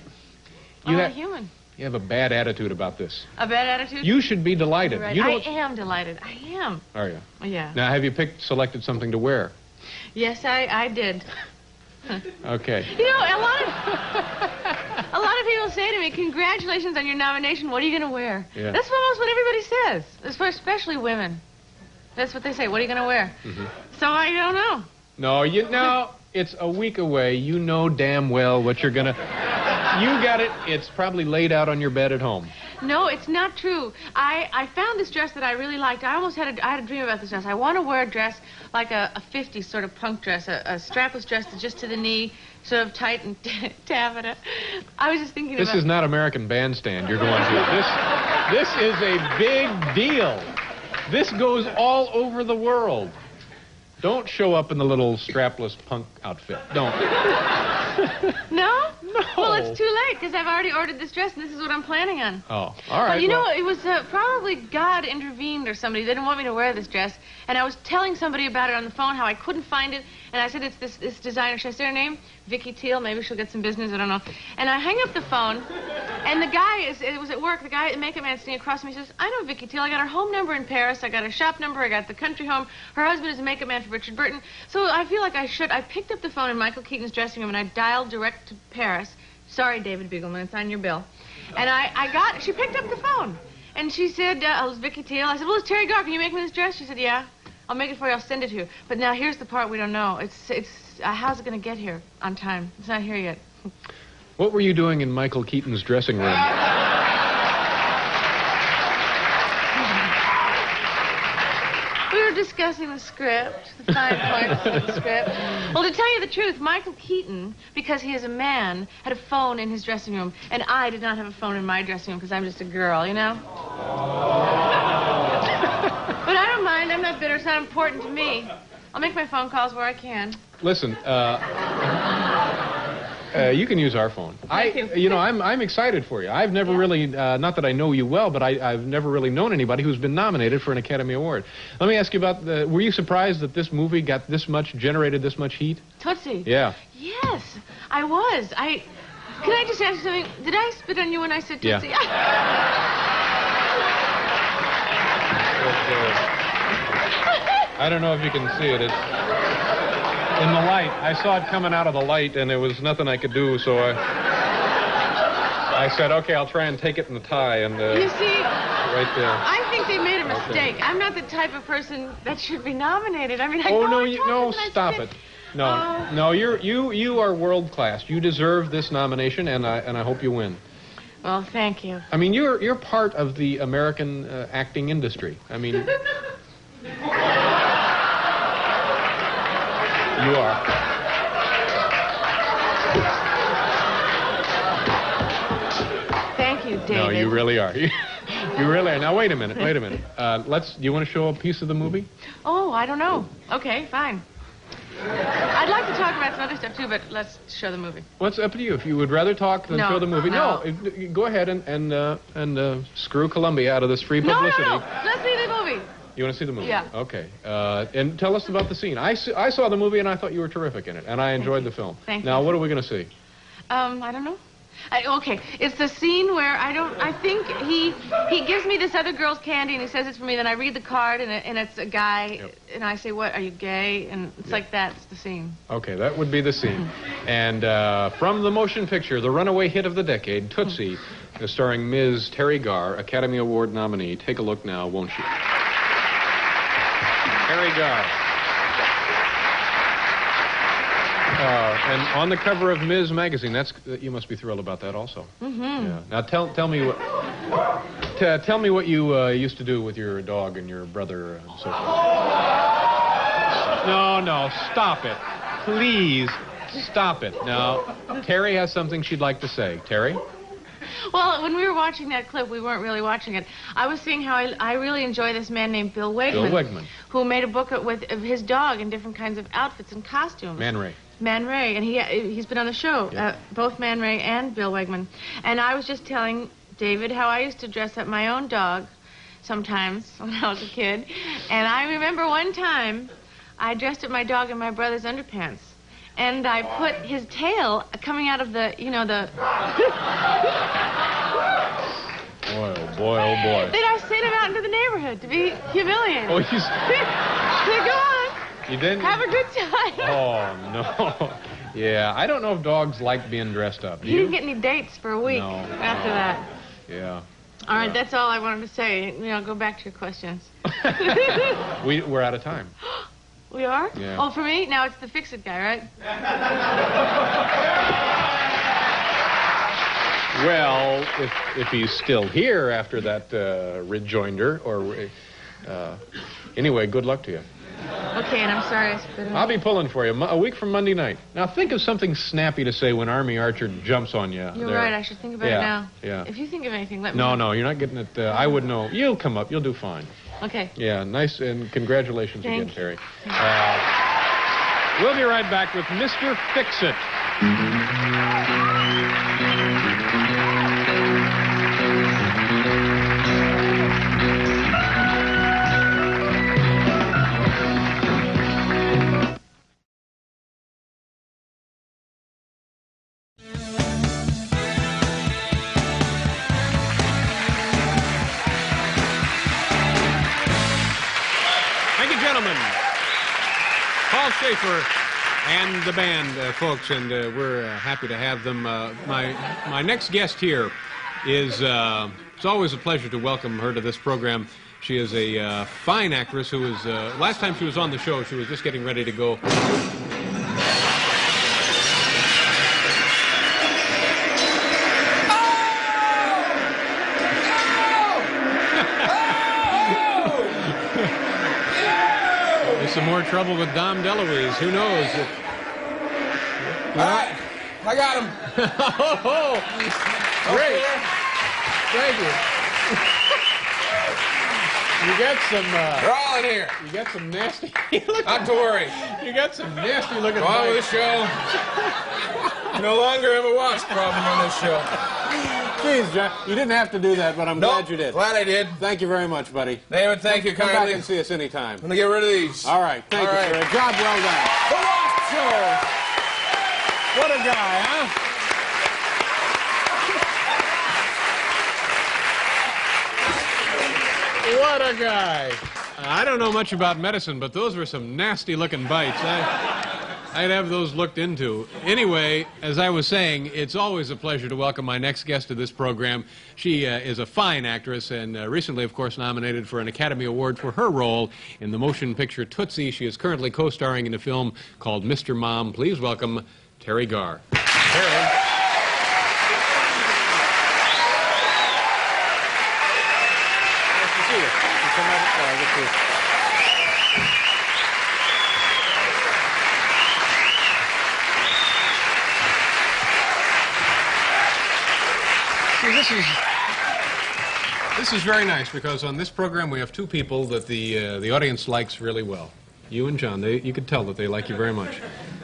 you a ha- human. You have a bad attitude about this. A bad attitude? You should be delighted. Right. You I don't. am delighted. I am. Are you? Yeah. Now, have you picked, selected something to wear? Yes, I, I did. Okay. You know, a lot of a lot of people say to me, "Congratulations on your nomination. What are you going to wear?" Yeah. That's almost what everybody says, as for especially women. That's what they say. What are you going to wear? Mhm. So I don't know. No, you know, It's a week away. You know damn well what you're gonna. You got it. It's probably laid out on your bed at home. No, it's not true. I, I found this dress that I really liked. I almost had a, I had a dream about this dress. I want to wear a dress like a, a 50s sort of punk dress, a, a strapless dress that's just to the knee, sort of tight and taffeta. I was just thinking This about is not American Bandstand you're going to. This, this is a big deal. This goes all over the world. Don't show up in the little strapless punk outfit. Don't. No? No. Well, it's too late because I've already ordered this dress and this is what I'm planning on. Oh, all right. But you well, know, it was uh, probably God intervened or somebody. They didn't want me to wear this dress. And I was telling somebody about it on the phone, how I couldn't find it. And I said, it's this, this designer. Should I say her name? Vicky Tiel. Maybe she'll get some business. I don't know. And I hang up the phone. And the guy, is, it was at work, the guy, the makeup man sitting across from me says, I know Vicky Tiel. I got her home number in Paris. I got her shop number. I got the country home. Her husband is a makeup man for Richard Burton. So I feel like I should. I picked up the phone in Michael Keaton's dressing room and I dialed direct to Paris. Sorry, David Begelman. It's on your bill. And I, I got, she picked up the phone. And she said, uh, oh, it's Vicky Tiel. I said, well, it's Teri Garr. Can you make me this dress? She said, yeah. I'll make it for you. I'll send it to you. But now here's the part we don't know. It's, it's, uh, how's it going to get here on time? It's not here yet. what were you doing in Michael Keaton's dressing room? We were discussing the script, the fine points of the script. Well, to tell you the truth, Michael Keaton, because he is a man, had a phone in his dressing room, and I did not have a phone in my dressing room because I'm just a girl, you know? But I don't mind. I'm not bitter. It's not important to me. I'll make my phone calls where I can. Listen, uh, uh, you can use our phone. I, you. know, I'm I'm excited for you. I've never really, uh, not that I know you well, but I, I've never really known anybody who's been nominated for an Academy Award. Let me ask you about the. Were you surprised that this movie got this much, generated this much heat? Tootsie. Yeah. Yes, I was. I. Can I just ask you something? Did I spit on you when I said Tootsie? Yeah. Tootsie? I don't know if you can see it. It's in the light. I saw it coming out of the light, and there was nothing I could do, so I. I said, okay, I'll try and take it in the tie, and uh, You see, right there. I think they made a Okay. mistake. I'm not the type of person that should be nominated. I mean, I Oh know no, I you, no, them that I stop it. No, Oh. no, you're you you are world class. You deserve this nomination, and I and I hope you win. Well, thank you. I mean, you're you're part of the American uh, acting industry. I mean, you are. Thank you, David. No, you really are. you really are. Now wait a minute. Wait a minute. Uh, let's. Do you want to show a piece of the movie? Oh, I don't know. Okay, fine. I'd like to talk about some other stuff too, but let's show the movie. What's up to you? If you would rather talk than No, show the movie, no. it- go ahead and and uh, and uh, screw Columbia out of this free No, no, publicity. no. Let's see the movie. You want to see the movie? Yeah. Okay. Uh, and tell us about the scene. I saw the movie and I thought you were terrific in it, and I enjoyed the film. Thank now, you. what are we going to see? Um, I don't know. I, okay, it's the scene where I don't. I think he he gives me this other girl's candy and he says it's for me. Then I read the card and, it, and it's a guy Yep. and I say, "What? Are you gay?" And it's like that's the scene. Okay, that would be the scene. and uh, from the motion picture, the runaway hit of the decade, Tootsie, uh, starring Ms. Teri Garr, Academy Award nominee. Take a look now, won't you? Teri Garr. Uh, and on the cover of Ms. Magazine, that's you must be thrilled about that also. Mm-hmm. Yeah. Now tell tell me what t- tell me what you uh, used to do with your dog and your brother and so forth. No, no, stop it, please, stop it. Now, Teri has something she'd like to say. Teri. Well, when we were watching that clip, we weren't really watching it. I was seeing how I, I really enjoy this man named Bill Wegman. Bill Wegman. Who made a book with of his dog in different kinds of outfits and costumes. Man Ray. Man Ray, and he he's been on the show, Yeah. uh, both Man Ray and Bill Wegman. And I was just telling David how I used to dress up my own dog sometimes when I was a kid. And I remember one time I dressed up my dog in my brother's underpants. And I put his tail coming out of the, you know, the. Boy, oh boy, oh boy. Then I sent him out into the neighborhood to be humiliated. Oh, he's. Said, Go on, You didn't. have a good time. Oh no. Yeah, I don't know if dogs like being dressed up. Do He didn't get any dates for a week No. after that. Yeah. All right, that's all I wanted to say. You know, go back to your questions. We we're out of time. We are? Yeah. Oh, for me? Now it's the fix it guy, right? Well, if if he's still here after that uh, rejoinder, or uh, anyway, good luck to you. Okay, and I'm sorry I spit him I'll be pulling for you a week from Monday night. Now think of something snappy to say when Army Archerd jumps on you. You're there. right, I should think about yeah, it now. Yeah. If you think of anything, let me No, know. no, you're not getting it. Uh, I would know. You'll come up. You'll do fine. Okay. Yeah, nice and congratulations Thank again. Teri. Uh, we'll be right back with Mr. Fix It. The band, uh, folks, and uh, we're uh, happy to have them. Uh, my my next guest here is. Uh, it's always a pleasure to welcome her to this program. She is a uh, fine actress who is. Uh, last time she was on the show, she was just getting ready to go. Some more trouble with Dom DeLuise. Who knows? All right, I got him. oh, great. Thank you. You got some. Uh, They're all in here. You got some nasty. Not to worry. You got some nasty looking. On with the show. No longer have a watch problem on this show. Jeez, John, you didn't have to do that, but I'm Nope, glad you did. Glad I did. Thank you very much, buddy. David, thank you kindly. Come back and see us anytime. I'm gonna get rid of these. All right, thank All you, right. sir. Job well done. The Wasp Show. What a guy, huh? What a guy. I don't know much about medicine, but those were some nasty looking bites. I, I'd have those looked into. Anyway, as I was saying, it's always a pleasure to welcome my next guest to this program. She uh, is a fine actress and uh, recently, of course, nominated for an Academy Award for her role in the motion picture Tootsie. She is currently co starring in a film called Mr. Mom. Please welcome Teri Garr. Teri. See, this is this is very nice because on this program we have two people that the uh, the audience likes really well. You and John, they, you could tell that they like you very much.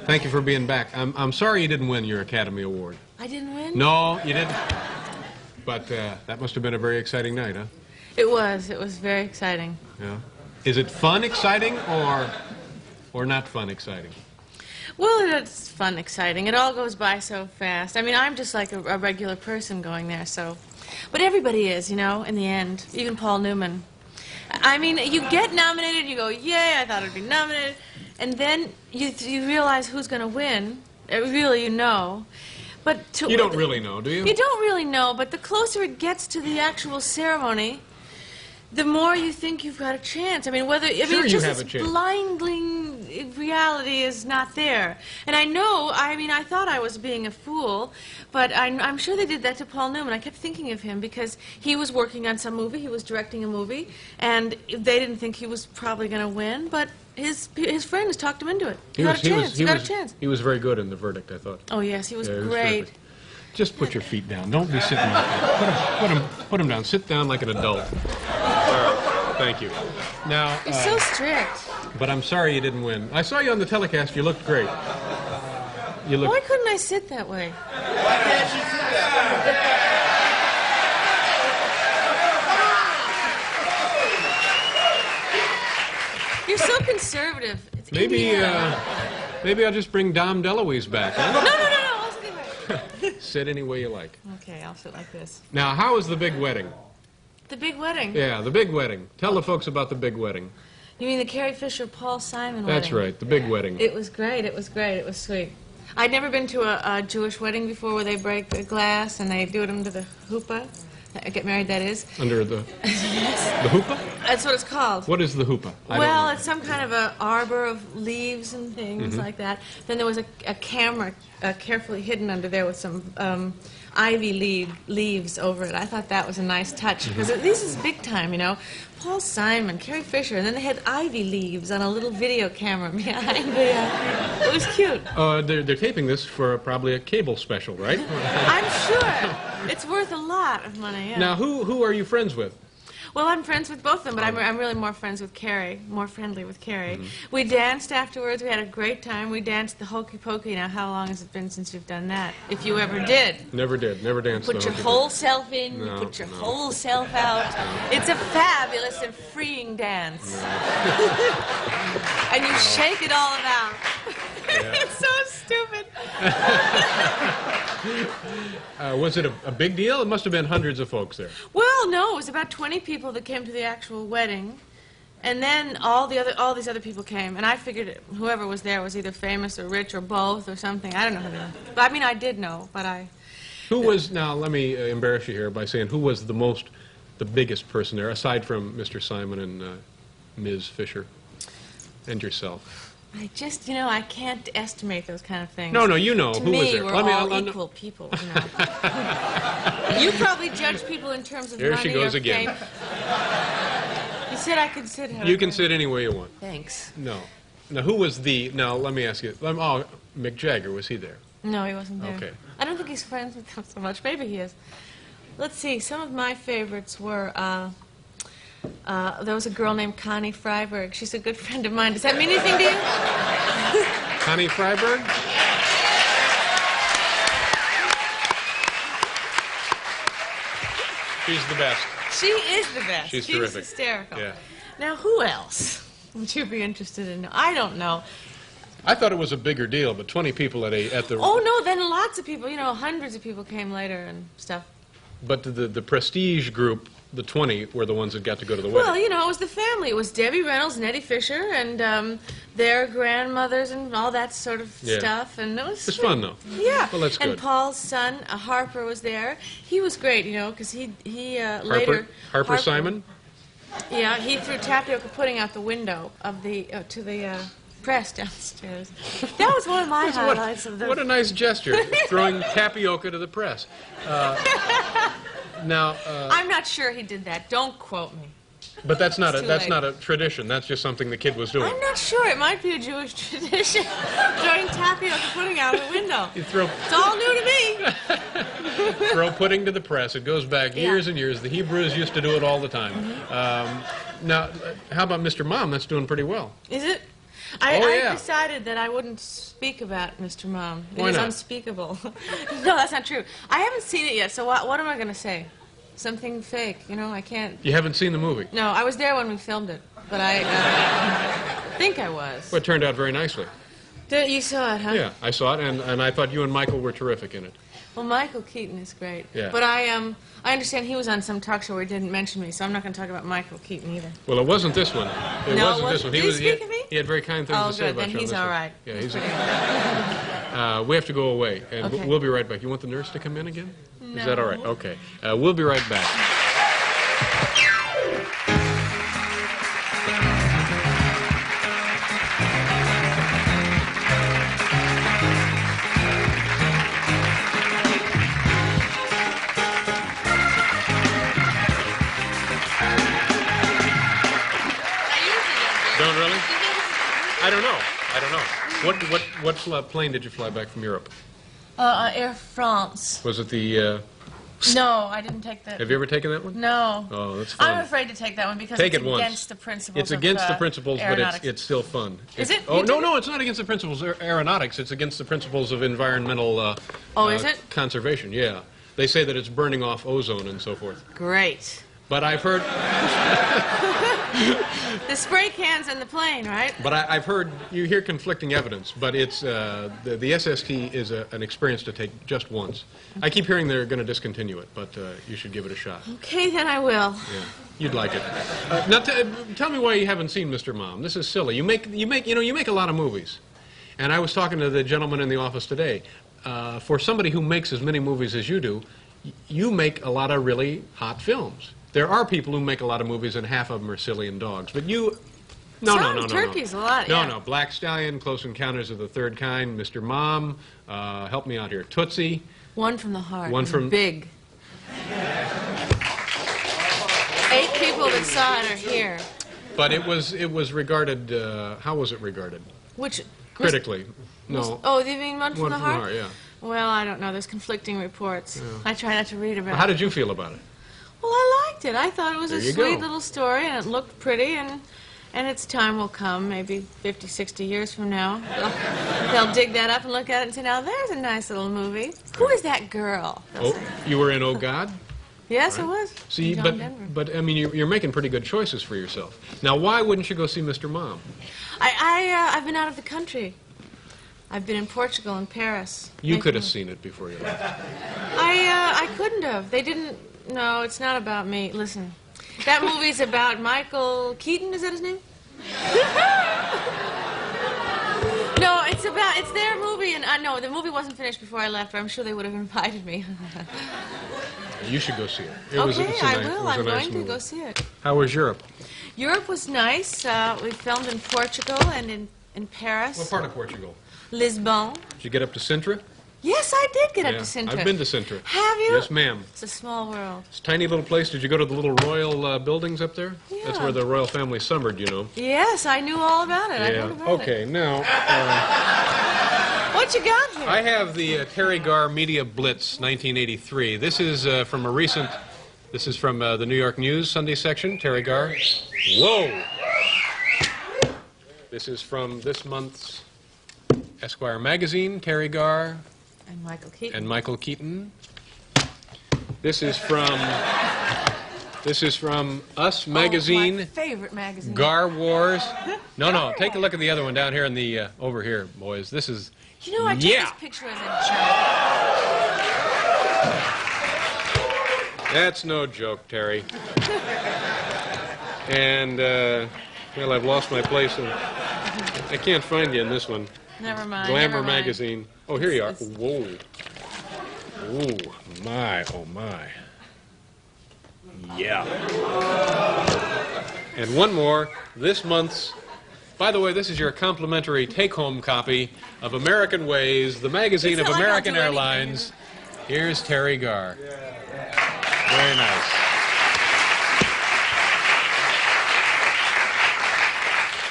Thank you for being back. I'm, I'm sorry you didn't win your Academy Award. I didn't win? No, you didn't. But uh, that must have been a very exciting night, huh? It was. It was very exciting. Yeah. Is it fun, exciting, or or not fun, exciting? Well, it's fun, exciting. It all goes by so fast. I mean, I'm just like a, a regular person going there, so. But everybody is, you know, in the end. Even Paul Newman. I mean, you get nominated, you go, yay, I thought I'd be nominated. And then you, you realize who's going to win. Uh, Really, you know. But to, You don't really know, do you? You don't really know, but the closer it gets to the actual ceremony, the more you think you've got a chance. I mean, whether I Sure mean, just have this blinding reality is not there. And I know. I mean, I thought I was being a fool, but I, I'm sure they did that to Paul Newman. I kept thinking of him because he was working on some movie. He was directing a movie, and they didn't think he was probably going to win, but. His, his friends talked him into it. He, got a he chance. was, he he got was, a chance. He was very good in the verdict, I thought. Oh yes, he was Yeah, he was great. Just put your feet down. Don't be sitting like that. Put them, put 'em- put 'em down. Sit down like an adult. All right. Thank you. Now, He's uh, so strict. but I'm sorry you didn't win. I saw you on the telecast. You looked great. You Why couldn't I sit that way? You're so conservative. It's Maybe, uh, maybe I'll just bring Dom DeLuise back. No, huh? no, no, no. I'll sit any way you like. Okay, I'll sit like this. Now, how was the big wedding? The big wedding. Yeah, the big wedding. Tell the folks about the big wedding. You mean the Carrie Fisher Paul Simon wedding? That's right, the big wedding. It was great. It was great. It was sweet. I'd never been to a, a Jewish wedding before where they break the glass and they do it under the hoopah. Get married, that is. Under the the hoopah? That's what it's called. What is the hoopah? I well, it's some kind of a arbor of leaves and things Mhm. like that. Then there was a, a camera uh, carefully hidden under there with some um, ivy leaf, leaves over it. I thought that was a nice touch because Mhm. this is big time, you know. Paul Simon, Carrie Fisher, and then they had ivy leaves on a little video camera behind the. Uh, it was cute. Uh, they're, they're taping this for probably a cable special, right? I'm sure it's worth a lot of money. Yeah. Now, who who are you friends with? Well, I'm friends with both of them, but I'm, I'm really more friends with Carrie, more friendly with Carrie. Mm-hmm. We danced afterwards. We had a great time. We danced the hokey pokey. Now, how long has it been since you've done that? If you ever did. Never did. Never danced. Put the your whole self in, you put your no. whole self out. It's a fabulous and freeing dance. and you shake it all about. so stupid. Uh, was it a, a big deal? It must have been hundreds of folks there. Well, no, it was about 20 people that came to the actual wedding. And then all the other all these other people came, and I figured whoever was there was either famous or rich or both or something. I don't know who they were. But I mean, I did know, but I Who was now? Let me uh, embarrass you here by saying who was the most, the biggest person there, aside from Mr. Simon and uh, Ms. Fisher, and yourself. I just, you know, I can't estimate those kind of things. No, no, you know. To Who me, was there? we're Let me- all I'll- I'll- equal people. You, know. you probably judge people in terms of Here money she goes again. You said I could sit. You can sit any way you want. Thanks. No. Now, who was the? Now, let me ask you. Um, oh, Mick Jagger was he there? No, he wasn't there. Okay. I don't think he's friends with them so much. Maybe he is. Let's see. Some of my favorites were. Uh, uh, there was a girl named Connie Freiberg. She's a good friend of mine. Does that mean anything to you? Connie Freiberg. She's the best. She is the best. She's She's terrific. hysterical. Yeah. Now, who else would you be interested in? I don't know. I thought it was a bigger deal, but 20 people at a at the. Oh no, then lots of people. You know, hundreds of people came later and stuff. But the the prestige group, the 20, were the ones that got to go to the wedding. Well, you know, it was the family. It was Debbie Reynolds and Eddie Fisher and um, their grandmothers and all that sort of Yeah. stuff. And it was. It's fun, though. Yeah. Well, that's good. And. Paul's son, uh, Harper, was there. He was great, you know, because he he uh, Harper, later. Harper, Simon. Yeah, he threw tapioca pudding out the window of the uh, to the uh, press downstairs. That was one of my What- highlights of the. What a nice gesture, throwing tapioca to the press. Now, uh, I'm not sure he did that. Don't quote me. but that's not a that's late. not a tradition. That's just something the kid was doing. I'm not sure. It might be a Jewish tradition. Throwing tapioca pudding out the window. You throw It's all new to me. throw pudding to the press. It goes back Yeah. years and years. The Hebrews used to do it all the time. Um, now, uh, how about Mr. Mom? That's doing pretty well. Is it? I, Oh, I decided that I wouldn't speak about Mr. Mom. It Why is not? unspeakable. no, that's not true. I haven't seen it yet, so what, what am I going to say? Something fake, you know? I can't. You haven't seen the movie. No, I was there when we filmed it, but I uh, think I was. Well, it turned out very nicely. Did- You saw it, huh? Yeah, I saw it, and, and I thought you and Michael were terrific in it. Well, Michael Keaton is great. Yeah. But I um I understand he was on some talk show where he didn't mention me, so I'm not going to talk about Michael Keaton either. Well, it wasn't this one. It No, wasn't it this one. wasn't. Did he was, speak had, of me? he had very kind things Oh, to say good. about Then you on he's this all one. Yeah, he's. Uh, we have to go away, and Okay. we'll be right back. You want the nurse to come in again? No. Is that all right? Okay. Uh, we'll be right back. I don't know. What what what plane did you fly back from Europe? Uh, uh, Air France. Was it the? Uh, No, I didn't take that. have you ever taken that one? No. Oh, that's fun. I'm afraid to take that one because Take it's it once. against the principles It's of, against the uh, principles, but it's it's still fun. Is It's- it? Oh no, took no, it's not against the principles of aeronautics. It's against the principles of environmental. Uh, Oh, uh, is it? Conservation. Yeah, they say that it's burning off ozone and so forth. Great. But I've heard, The spray cans in the plane, right? but I, I've heard you hear conflicting evidence. But it's uh, the, the SST is a, an experience to take just once. I keep hearing they're going to discontinue it, but uh, you should give it a shot. Okay, then I will. Yeah, you'd like it. Uh, now, t- tell me why you haven't seen Mr. Mom. This is silly. You make, you make, you know, you make a lot of movies, and I was talking to the gentleman in the office today. Uh, for somebody who makes as many movies as you do, you make a lot of really hot films. There are people who make a lot of movies, and half of them are silly and dogs. But you, no, no, Some no, no, turkeys no. a lot, No, yeah. no. Black Stallion, Close Encounters of the Third Kind, Mr. Mom. Uh, help me out here. Tootsie. One from the heart. One from- big. Eight people that saw it are here. But it was, it was regarded. Uh, how was it regarded? Which Critically. No. Oh, you mean one from One the from the heart? heart, yeah. Well, I don't know. There's conflicting reports. I try not to read about How it. How did you feel about it? Well, I liked it. I thought it was There a sweet go. little story, and it looked pretty, and and its time will come, maybe 50, 60 years from now. They'll, they'll dig that up and look at it and say, now there's a nice little movie. Who is that girl? Oh, you were in Oh God? Yes, it was. See, but Denver. but I mean, you're, you're making pretty good choices for yourself. Now, why wouldn't you go see Mr. Mom? I, I, uh, I've been out of the country. I've been in Portugal and Paris. You could have seen it before you left. I, uh, I couldn't have. They didn't. No, it's not about me. Listen, that movie's about Michael Keaton. Is that his name? no, it's about. It's their movie, and I know the movie wasn't finished before I left. But I'm sure they would have invited me. You should go see it. It was, okay, it's a I nice, will. was I'm nice going to go see it. How was Europe? Europe was nice. Uh, we filmed in Portugal and in in Paris. What part of Portugal? Lisbon. Did you get up to Sintra? Yes, I did get Yeah, up to Sintra. I've been to Sintra. Have you? Yes, ma'am. It's a small world. It's a tiny little place. Did you go to the little royal uh, buildings up there? Yeah. That's where the royal family summered, you know. Yes, I knew all about it. I yeah. about Okay, now. Uh. What you got here? I have the uh, Teri Garr Media Blitz 1983. This is uh, from a recent. This is from uh, the New York News Sunday section. Teri Garr. Whoa. This is from this month's Esquire magazine. Terry Gar And Michael Keaton. and Michael Keaton. This is from. This is from Us Oh, magazine. my favorite magazine. Garr Wars. No, no. Take a look at the other one down here in the uh, over here, boys. This is. You know, I took yeah. this picture as a joke. That's no joke, Teri. and, uh, well, I've lost my place. I can't find you in this one. Never mind. Glamour never mind. magazine. Oh, here you are. Whoa. Oh, my. Oh, my. Yeah. And one more. This month's. By the way, this is your complimentary take home copy of American Ways, the magazine It's of not like I'll American anything. Airlines. Here's Teri Garr. Very nice.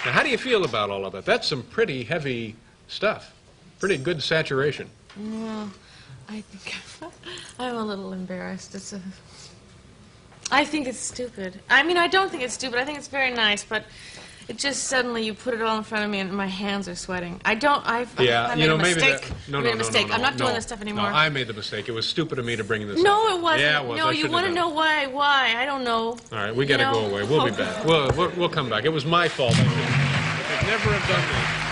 Now, how do you feel about all of that? That's some pretty heavy stuff. Pretty good saturation. Well, I think I'm a little embarrassed. It's a. I think it's stupid. I mean, I don't think it's stupid. I think it's very nice, but It just suddenly you put it all in front of me and my hands are sweating. I don't. I've, Yeah, I you made know, a maybe mistake. that. No, I no, no, mistake. no, I'm not no, doing this stuff anymore. No, I made the mistake. It was stupid of me to bring this up. No, it wasn't. Yeah, it was. No, I you want to know why? Why? I don't know. All right, we got to go away. We'll be back. We'll, we'll, we'll come back. It was my fault. I I should never have done this.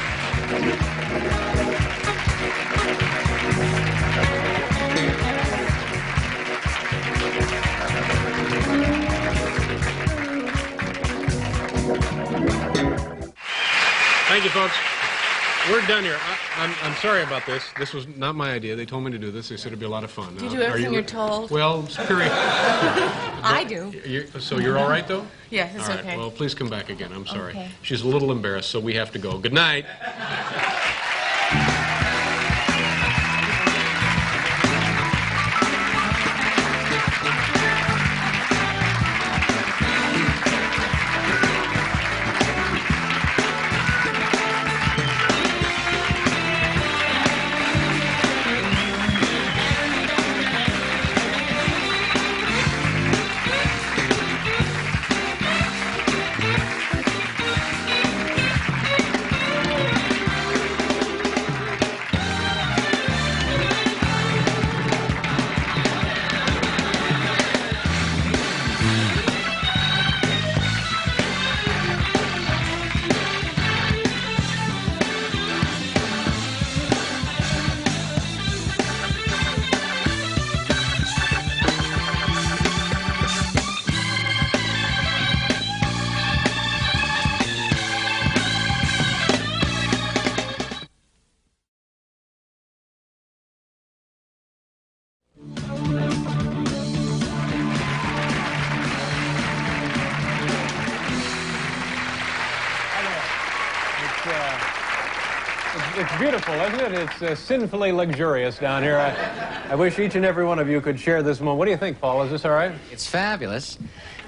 Thank you, folks. We're done here. I, I'm, I'm sorry about this. This was not my idea. They told me to do this. They said it'd be a lot of fun. Do uh, you Now, do everything re- you're told? Well, period. I do. You, so you're all right, though? Yes, it's All right. okay. Well, please come back again. I'm sorry. Okay. She's a little embarrassed, so we have to go. Good night. It's uh, sinfully luxurious down here. I, I wish each and every one of you could share this moment. What do you think, Paul? Is this all right? It's fabulous.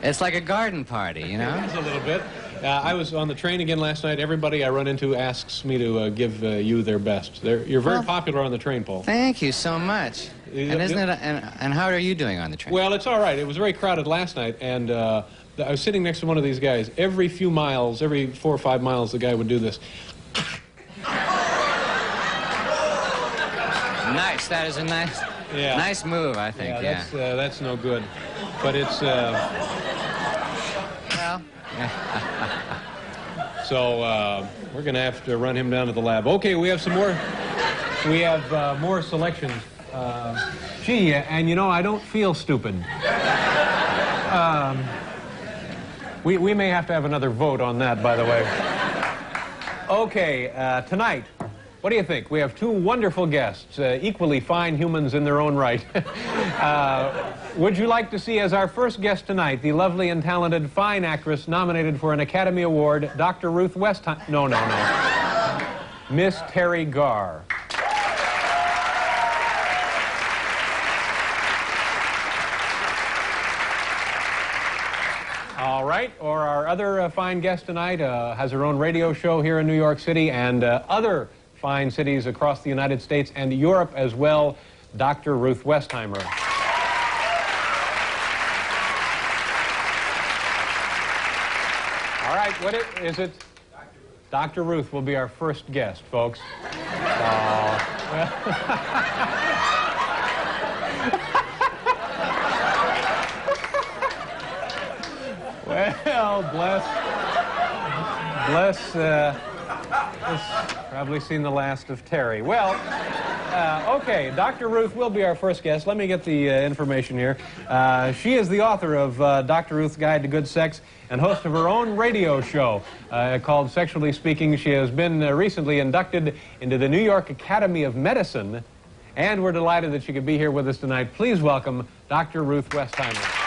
It's like a garden party, you know? Just a little bit. Uh, I was on the train again last night. Everybody I run into asks me to uh, give uh, you their best. They're, you're very Well- popular on the train, Paul. Thank you so much. Yeah, And isn't it? And, and how are you doing on the train? Well, it's all right. It was very crowded last night, and uh, I was sitting next to one of these guys. Every few miles, every four or five miles, the guy would do this. Nice. That is a nice, Yeah. nice move, I think. Yeah, Yeah. that's uh, that's no good. But it's uh, Well. so uh, we're gonna have to run him down to the lab. Okay, we have some more. We have uh, more selections. Uh, gee, and you know I don't feel stupid. Um, we we may have to have another vote on that, by the way. Okay, uh, tonight. What do you think? We have two wonderful guests, uh, equally fine humans in their own right. uh, would you like to see as our first guest tonight the lovely and talented fine actress nominated for an Academy Award, Dr. Ruth Westheim? No, no, no. Miss Teri Garr. All right, or our other uh, fine guest tonight uh, has her own radio show here in New York City and uh, other fine cities across the United States and Europe as well, Dr. Ruth Westheimer. All right, what it, is it? Dr. Ruth will be our first guest, folks. Well, bless, bless, uh, probably seen the last of Teri. Well, uh, okay, Dr. Ruth will be our first guest. Let me get the uh, information here. Uh, she is the author of uh, Dr. Ruth's Guide to Good Sex and host of her own radio show uh, called Sexually Speaking. She has been uh, recently inducted into the New York Academy of Medicine, and we're delighted that she could be here with us tonight. Please welcome Dr. Ruth Westheimer.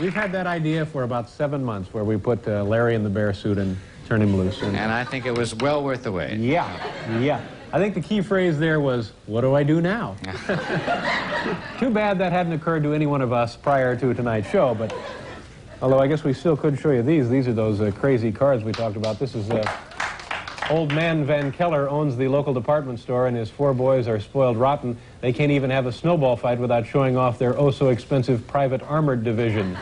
We've had that idea for about seven months where we put uh, Larry in the bear suit and turn him loose. And, And I think it was well worth the wait. yeah, yeah. I think the key phrase there was, what do I do now? Too bad that hadn't occurred to any one of us prior to tonight's show, but although I guess we still could show you these. These are those uh, crazy cards we talked about. This is uh, Old man Van Keller owns the local department store, and his four boys are spoiled rotten. They can't even have a snowball fight without showing off their oh so expensive private armored division.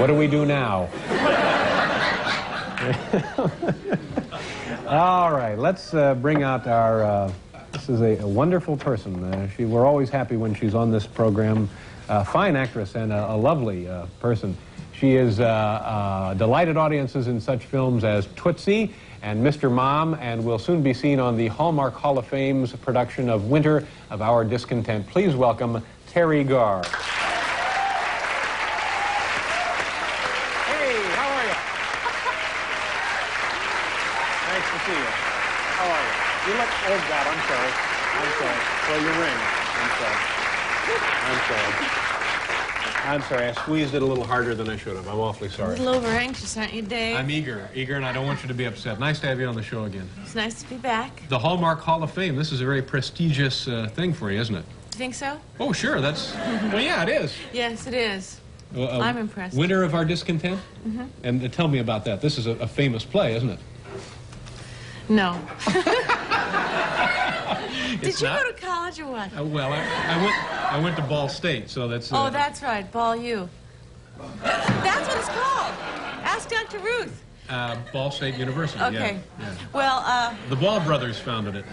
What do we do now? All right, let's uh, bring out our. Uh, this is a, a wonderful person. Uh, she, we're always happy when she's on this program. A fine actress and a, a lovely uh, person. She has uh, uh, delighted audiences in such films as Tootsie and Mr. Mom, and will soon be seen on the Hallmark Hall of Fame's production of Winter of Our Discontent. Please welcome Teri Garr. Hey, how are you? Nice to see you. How are you? You look, oh God, I'm sorry. I'm sorry. Well, your ring. I'm sorry. I'm sorry. I'm sorry. I squeezed it a little harder than I should have. I'm awfully sorry. A little over anxious, aren't you, Dave? I'm eager, eager, and I don't want you to be upset. Nice to have you on the show again. It's nice to be back. The Hallmark Hall of Fame. This is a very prestigious uh, thing for you, isn't it? You think so? Oh, sure. That's well, yeah, it is. Yes, it is. Uh, uh, I'm impressed. Winner of Our Discontent. Mm -hmm. And uh, tell me about that. This is a, a famous play, isn't it? No. Did you not? go to college or what? Uh, well, I, I went. I went to Ball State, so that's. Uh, Oh, that's right, Ball U. That's what it's called. Ask Dr. Ruth. uh, Ball State University. Okay. Yeah, yeah. Well, uh, The Ball brothers founded it.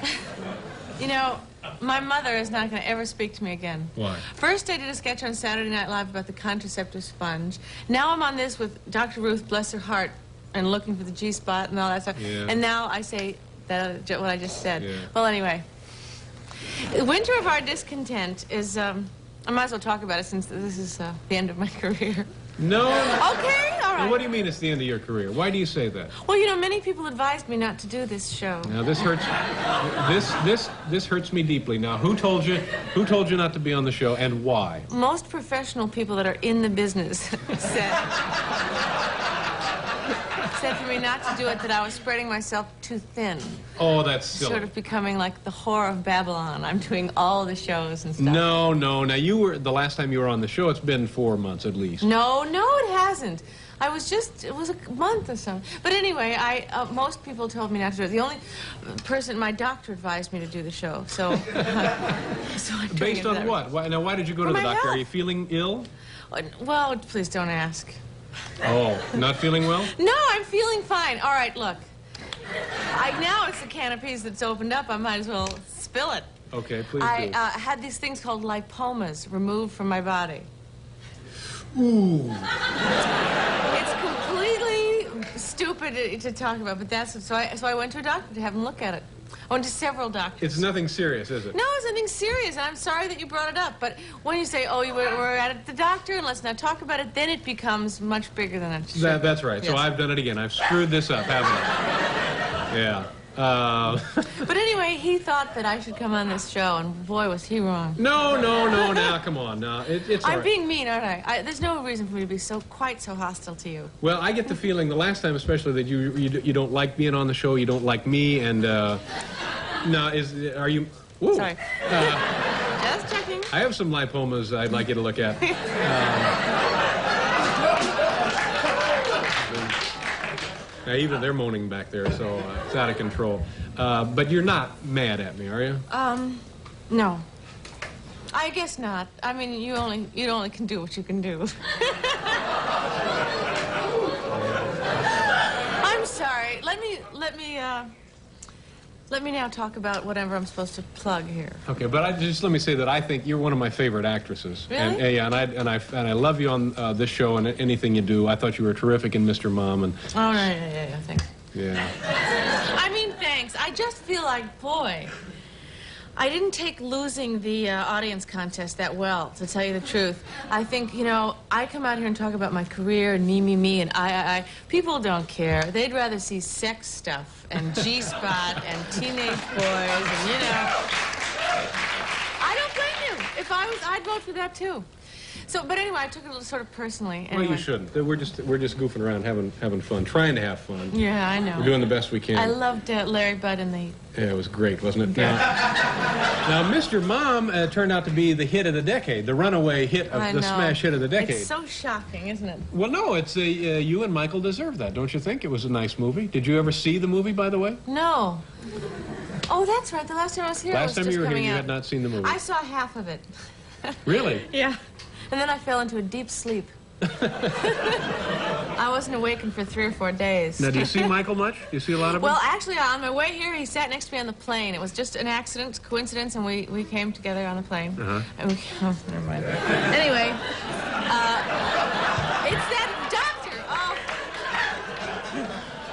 you know, my mother is not going to ever speak to me again. Why? First, I did a sketch on Saturday Night Live about the contraceptive sponge. Now I'm on this with Dr. Ruth, bless her heart, and looking for the G spot and all that stuff. Yeah. And now I say that what I just said. Yeah. Well, anyway, Winter of Our Discontent is. Um, I might as well talk about it since this is uh, the end of my career. No. Okay, all Now, right. what do you mean it's the end of your career? Why do you say that? Well, you know, many people advised me not to do this show. Now this hurts. This this this hurts me deeply. Now, who told you? Who told you not to be on the show, and why? Most professional people that are in the business said said for me not to do it that I was spreading myself too thin, Oh, that's silly. sort of becoming like the whore of Babylon. I'm doing all the shows and stuff. No, no. Now you were the last time you were on the show. It's been four months at least. No, no, it hasn't. I was just, it was a month or so. But anyway, I, uh, most people told me not to do it. The only person, my doctor advised me to do the show. So, so I'm doing Based on what? Why, now, why did you go to the doctor? Are you feeling ill? Well, please don't ask. Oh, not feeling well? No, I'm feeling fine. All right, look. I now it's the can of peas that's opened up. I might as well spill it. Okay, please I do. uh, had these things called lipomas removed from my body. Ooh. It's completely stupid to, to talk about, but that's so. I so I went to a doctor to have him look at it. I went to several doctors. It's nothing serious, is it? No, it's nothing serious, I'm sorry that you brought it up. But when you say, "Oh, you were, we're at the doctor, and let's not talk about it," then it becomes much bigger than it should. That, that's right. So I've done it again. I've screwed this up, haven't I? Yeah. Uh, But anyway, he thought that I should come on this show, and boy, was he wrong. no, no, no. Now, come on. Now, it, it's I'm right. being mean, aren't I? I? There's no reason for me to be so quite so hostile to you. Well, I get the feeling the last time, especially, that you you, you don't like being on the show. You don't like me, and uh, now is are you? Ooh. Sorry. Uh, Just checking. I have some lipomas I'd like you to look at. Now, even they're moaning back there, so uh, it's out of control. Uh, but you're not mad at me, are you? Um, no. I guess not. I mean, you only you only can do what you can do. I'm sorry. Let me let me uh, let me now talk about whatever I'm supposed to plug here. Okay, but I, just let me say that I think you're one of my favorite actresses. And, Really? yeah, and I and I and I love you on uh, this show and anything you do. I thought you were terrific in Mr. Mom, and Oh yeah, yeah, yeah, yeah. Thanks. yeah. I mean, thanks. I just feel like, boy, I didn't take losing the uh, audience contest that well, to tell you the truth. I think, you know, I come out here and talk about my career and me, me, me, and I, I, I. People don't care. They'd rather see sex stuff and G spot and teenage boys and, you know. I don't blame you. If I was, I'd vote for that too. So, but anyway, I took it a little sort of personally. Well, you shouldn't. We're just we're just goofing around, having having fun, trying to have fun. Yeah, I know. We're doing the best we can. I loved uh, Larry Budd and the. Yeah, it was great, wasn't it? Now, now Mr. Mom uh, turned out to be the hit of the decade, the runaway hit of I the know. smash hit of the decade. It's so shocking, isn't it? Well, no, it's a, uh, you and Michael deserve that, don't you think? It was a nice movie. Did you ever see the movie, by the way? No. Oh, that's right. The last time I was here, Last was time just you were here, coming you had not seen the movie. I saw half of it. Really? Yeah. And then I fell into a deep sleep. I wasn't awakened for three or four days. Now, do you see Michael much? Do you see a lot of Well, him? actually, on my way here, he sat next to me on the plane. It was just an accident, coincidence, and we, we came together on the plane. Uh-huh. And we, oh, never mind. Anyway, uh, it's that doctor. Oh.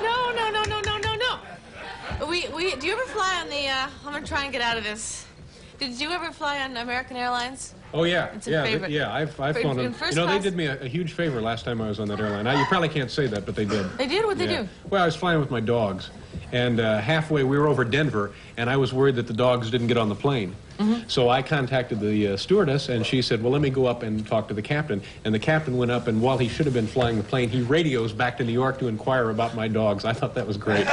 No, no, no, no, no, no, no. We, we, do you ever fly on the, uh, I'm going to try and get out of this. Did you ever fly on American Airlines? Oh yeah, It's yeah, favorite. yeah. I've I've flown them. You know, they did me a, a huge favor last time I was on that airline. Now, you probably can't say that, but they did. They did? What'd they do? Well, I was flying with my dogs, and uh, halfway we were over Denver, and I was worried that the dogs didn't get on the plane. Mm-hmm. So I contacted the uh, stewardess, and she said, "Well, let me go up and talk to the captain." And the captain went up, and while he should have been flying the plane, he radios back to New York to inquire about my dogs. I thought that was great.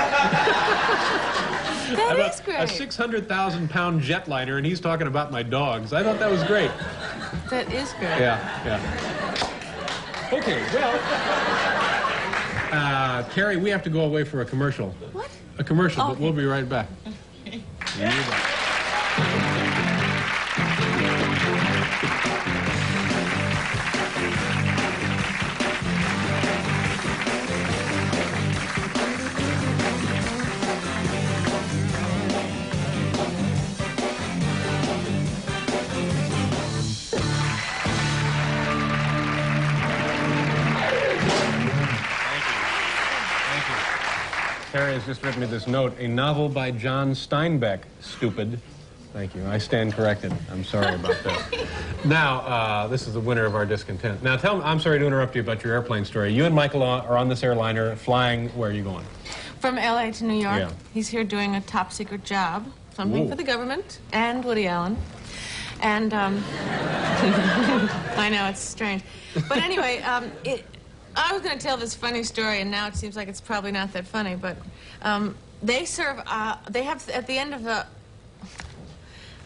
That About is great. A 600,000 pound jetliner, and he's talking about my dogs. I thought that was great. That is great. Yeah, yeah. Okay, well, uh, Carrie, we have to go away for a commercial. What? A commercial, but we'll be right back. has just written me this note, a novel by John Steinbeck. Stupid. Thank you. I stand corrected. I'm sorry about that. now, uh, this is the winner of our discontent. Now, tell me, I'm sorry to interrupt you about your airplane story. You and Michael are are on this airliner flying. Where are you going? From LA to New York. Yeah. He's here doing a top secret job, something Whoa. for the government and Woody Allen. And um, I know it's strange, but anyway, um, it, I was going to tell this funny story, and now it seems like it's probably not that funny. But um, they serve. Uh, they have at the end of the.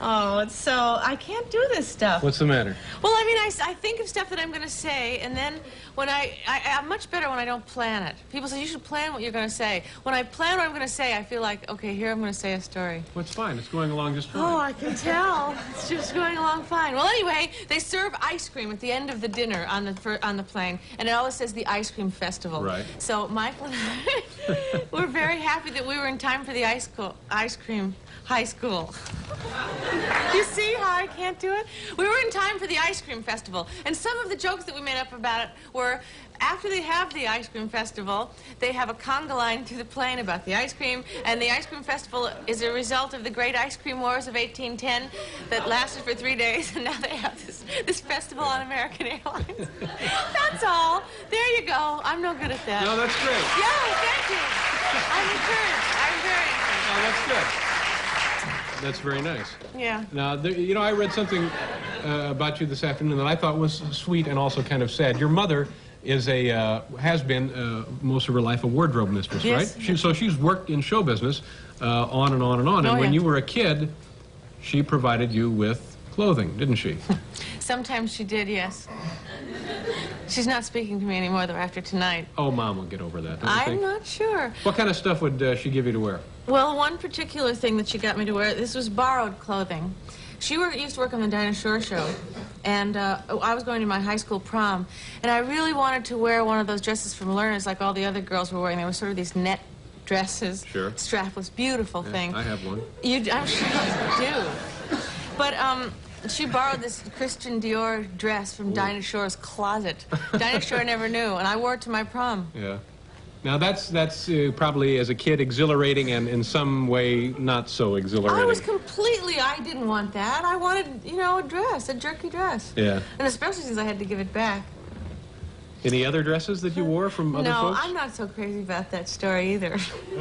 Oh, it's so I can't do this stuff. What's the matter? Well, I mean, I, I think of stuff that I'm going to say, and then when I, I, I'm much better when I don't plan it. People say you should plan what you're going to say. When I plan what I'm going to say, I feel like, okay, here I'm going to say a story. What's fine? It's going along just fine. Oh, I can tell. It's just going along fine. Well, anyway, they serve ice cream at the end of the dinner on the fir- on the plane, and it always says the ice cream festival. Right. So Michael and I were very happy that we were in time for the ice school, ice cream high school. you see how I can't do it? We were in time for the ice cream festival, and some of the jokes that we made up about it were after they have the ice cream festival, they have a conga line to the plane about the ice cream, and the ice cream festival is a result of the great ice cream wars of 1810 that lasted for three days, and now they have this, this festival on American Airlines. that's all. There you go. I'm no good at that. No, that's great. Yeah, thank you. I'm encouraged. I'm very encouraged. Oh, that's good. That's very nice. Yeah. Now, there, you know, I read something uh, about you this afternoon that I thought was sweet and also kind of sad. Your mother is a uh, has been uh, most of her life a wardrobe mistress, Yes. right? She, so she's worked in show business uh, on and on and on. Oh, and when yeah. you were a kid, she provided you with clothing, didn't she? Sometimes she did, yes. She's not speaking to me anymore, though, after tonight. oh, mom will get over that. I'm think? not sure. What kind of stuff would uh, she give you to wear? Well, one particular thing that she got me to wear, this was borrowed clothing. She worked, used to work on the Dinah Shore show, and uh, I was going to my high school prom, and I really wanted to wear one of those dresses from Lerner's like all the other girls were wearing. They were sort of these net dresses, Sure. strapless, beautiful Yeah, thing. I have one. You, I'm sure you do. But um, she borrowed this Christian Dior dress from Dinah Shore's closet. Dinah Shore never knew, and I wore it to my prom. Yeah. Now that's that's uh, probably as a kid exhilarating and in some way not so exhilarating. I was completely, I didn't want that. I wanted, you know, a dress, a jerky dress. Yeah. And especially since I had to give it back. Any other dresses that you wore from other no, folks? I'm not so crazy about that story either.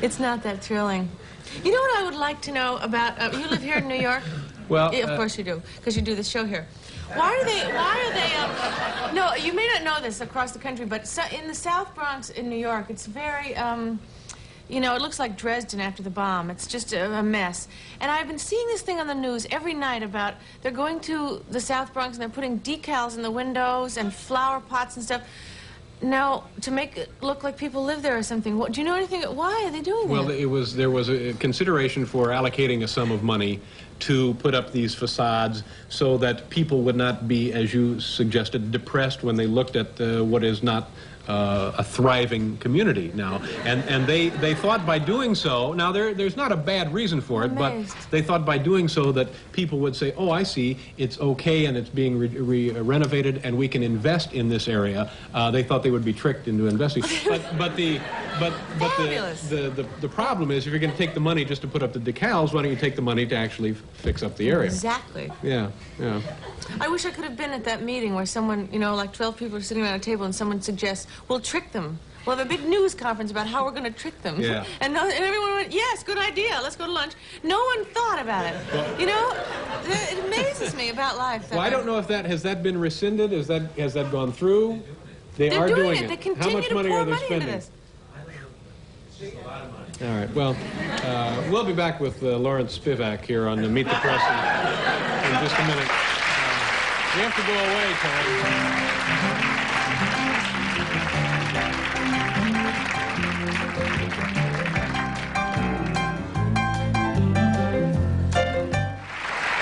it's not that thrilling. You know what I would like to know about, uh, you live here in New York? Well, Yeah, of uh, course you do, because you do the show here. Why are they? Why are they? Um, no, you may not know this across the country, but so, in the South Bronx in New York, it's very. Um, you know, it looks like Dresden after the bomb. It's just a, a mess. And I've been seeing this thing on the news every night about they're going to the South Bronx and they're putting decals in the windows and flower pots and stuff. Now, to make it look like people live there or something. What, do you know anything? Why are they doing Well, that? it was there was a consideration for allocating a sum of money to put up these facades so that people would not be, as you suggested, depressed when they looked at uh, what is not uh, a thriving community now. And and they, they thought by doing so, now there there's not a bad reason for it, Amazed. but they thought by doing so that people would say, oh, I see, it's okay and it's being re- re- renovated and we can invest in this area. Uh, they thought they would be tricked into investing. but but the but but the, the, the the problem is if you're going to take the money just to put up the decals, why don't you take the money to actually fix up the area? Exactly. Yeah, yeah. I wish I could have been at that meeting where someone, you know, like 12 people are sitting around a table and someone suggests, we'll trick them. We'll have a big news conference about how we're going to trick them. Yeah. And, no, and everyone went, yes, good idea. Let's go to lunch. No one thought about it. you know, it amazes me about life. Well, I don't know if that has that been rescinded. Has that has that gone through? They They're are doing, doing it. They How much to money pour are they money into spending? this. All right. Well, uh, we'll be back with uh, Lawrence Spivak here on the Meet the Press in, in just a minute. Uh, we have to go away, Teri.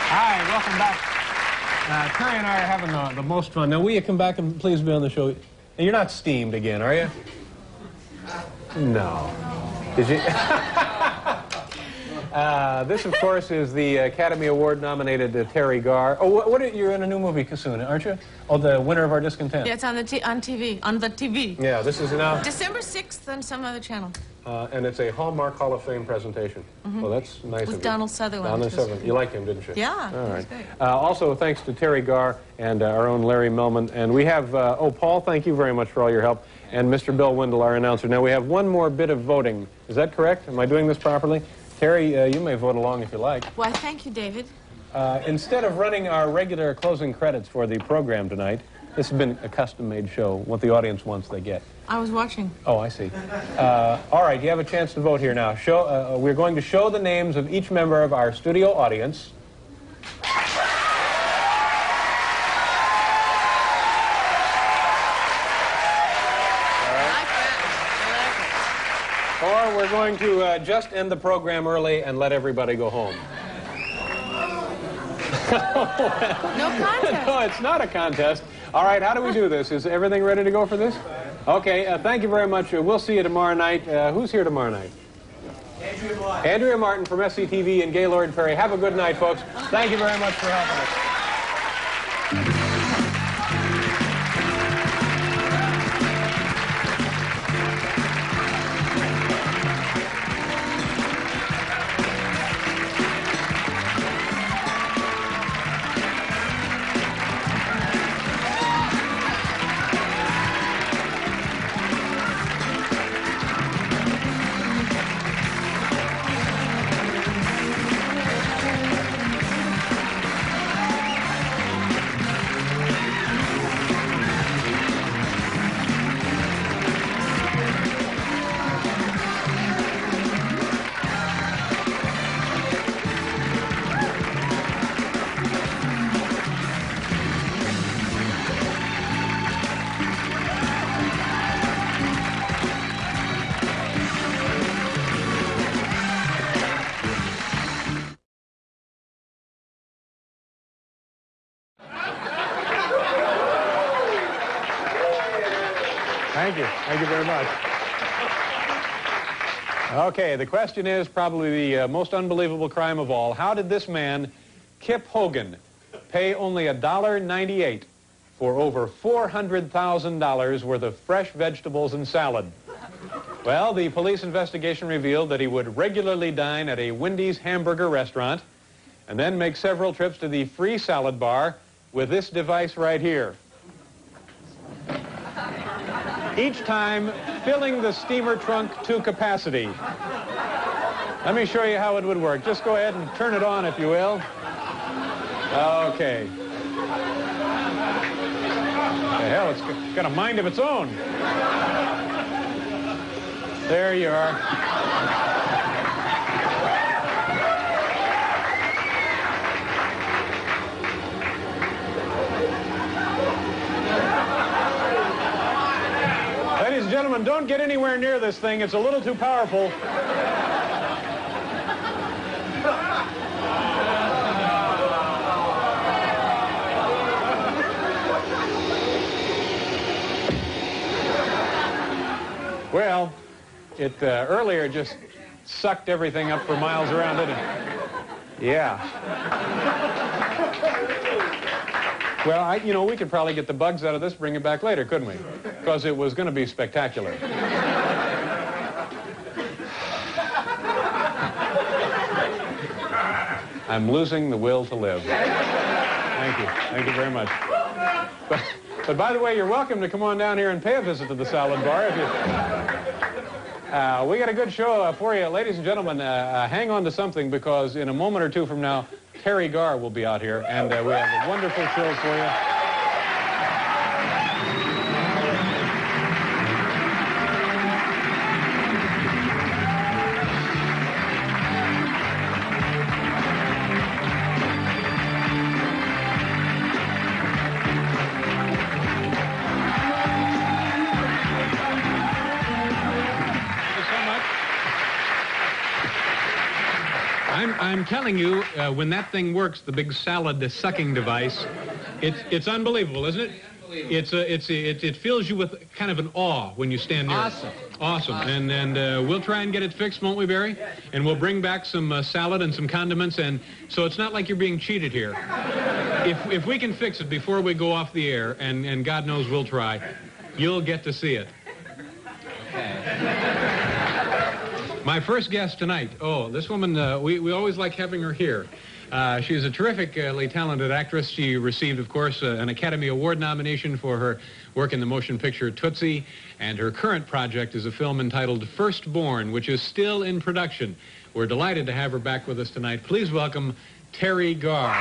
Hi, welcome back. Uh, Teri and I are having the, the most fun. Now, will you come back and please be on the show? And you're not steamed again, are you? No. Did you? uh, this, of course, is the Academy Award nominated uh, Teri Garr. Oh, what, what are, you're in a new movie soon, aren't you? Oh, the winner of our discontent. Yeah, it's on the t- on TV, on the TV. Yeah, this is now, December 6th on some other channel. uh, and it's a Hallmark Hall of Fame presentation. Mhm. Well, that's nice With of you. Donald Sutherland, Donald which was- Sutherland. You liked him, didn't you? Yeah, All was right. great. Uh, also, thanks to Teri Garr and uh, our own Larry Melman. And we have, uh, oh, Paul, thank you very much for all your help. And Mr. Bill Wendell, our announcer. Now, we have one more bit of voting. Is that correct? Am I doing this properly? Teri, uh, you may vote along if you like. Why, thank you, David. Uh, instead of running our regular closing credits for the program tonight, this has been a custom-made show. What the audience wants, they get. I was watching. Oh, I see. Uh, all right, you have a chance to vote here now. Show, uh, we're going to show the names of each member of our studio audience. We're going to uh, just end the program early and let everybody go home. No contest. no, it's not a contest. All right, how do we do this? Is everything ready to go for this? Okay, uh, thank you very much. Uh, we'll see you tomorrow night. Uh, who's here tomorrow night? Andrea Martin. Andrea Martin from SCTV and Gaylord Perry. Have a good night, folks. Thank you very much for helping us. Thank you. Thank you very much. Okay, the question is probably the uh, most unbelievable crime of all. How did this man, Kip Hogan, pay only $1.98 for over $400,000 worth of fresh vegetables and salad? Well, the police investigation revealed that he would regularly dine at a Wendy's hamburger restaurant and then make several trips to the free salad bar with this device right here each time filling the steamer trunk to capacity. Let me show you how it would work. Just go ahead and turn it on, if you will. Okay. The hell, it's got a mind of its own. There you are. Gentlemen, don't get anywhere near this thing. It's a little too powerful. Well, it uh, earlier just sucked everything up for miles around didn't it. Yeah. Well, I, you know, we could probably get the bugs out of this, bring it back later, couldn't we? Because it was going to be spectacular. I'm losing the will to live. Thank you. Thank you very much. But, but by the way, you're welcome to come on down here and pay a visit to the salad bar if you... Uh, we got a good show uh, for you. Ladies and gentlemen, uh, uh, hang on to something because in a moment or two from now, Teri Garr will be out here, and uh, we have a wonderful show for you. I'm, telling you, uh, when that thing works, the big salad the sucking device, it's, it's unbelievable, isn't it? It's a, it's a, it, it fills you with kind of an awe when you stand near Awesome. it. Awesome. And and uh, we'll try and get it fixed, won't we, Barry? And we'll bring back some uh, salad and some condiments, and so it's not like you're being cheated here. If if we can fix it before we go off the air, and and God knows we'll try, you'll get to see it. My first guest tonight. Oh, this woman, uh, we, we always like having her here. Uh, she's a terrifically talented actress. She received, of course, uh, an Academy Award nomination for her work in the motion picture Tootsie, and her current project is a film entitled Firstborn, which is still in production. We're delighted to have her back with us tonight. Please welcome Teri Garr.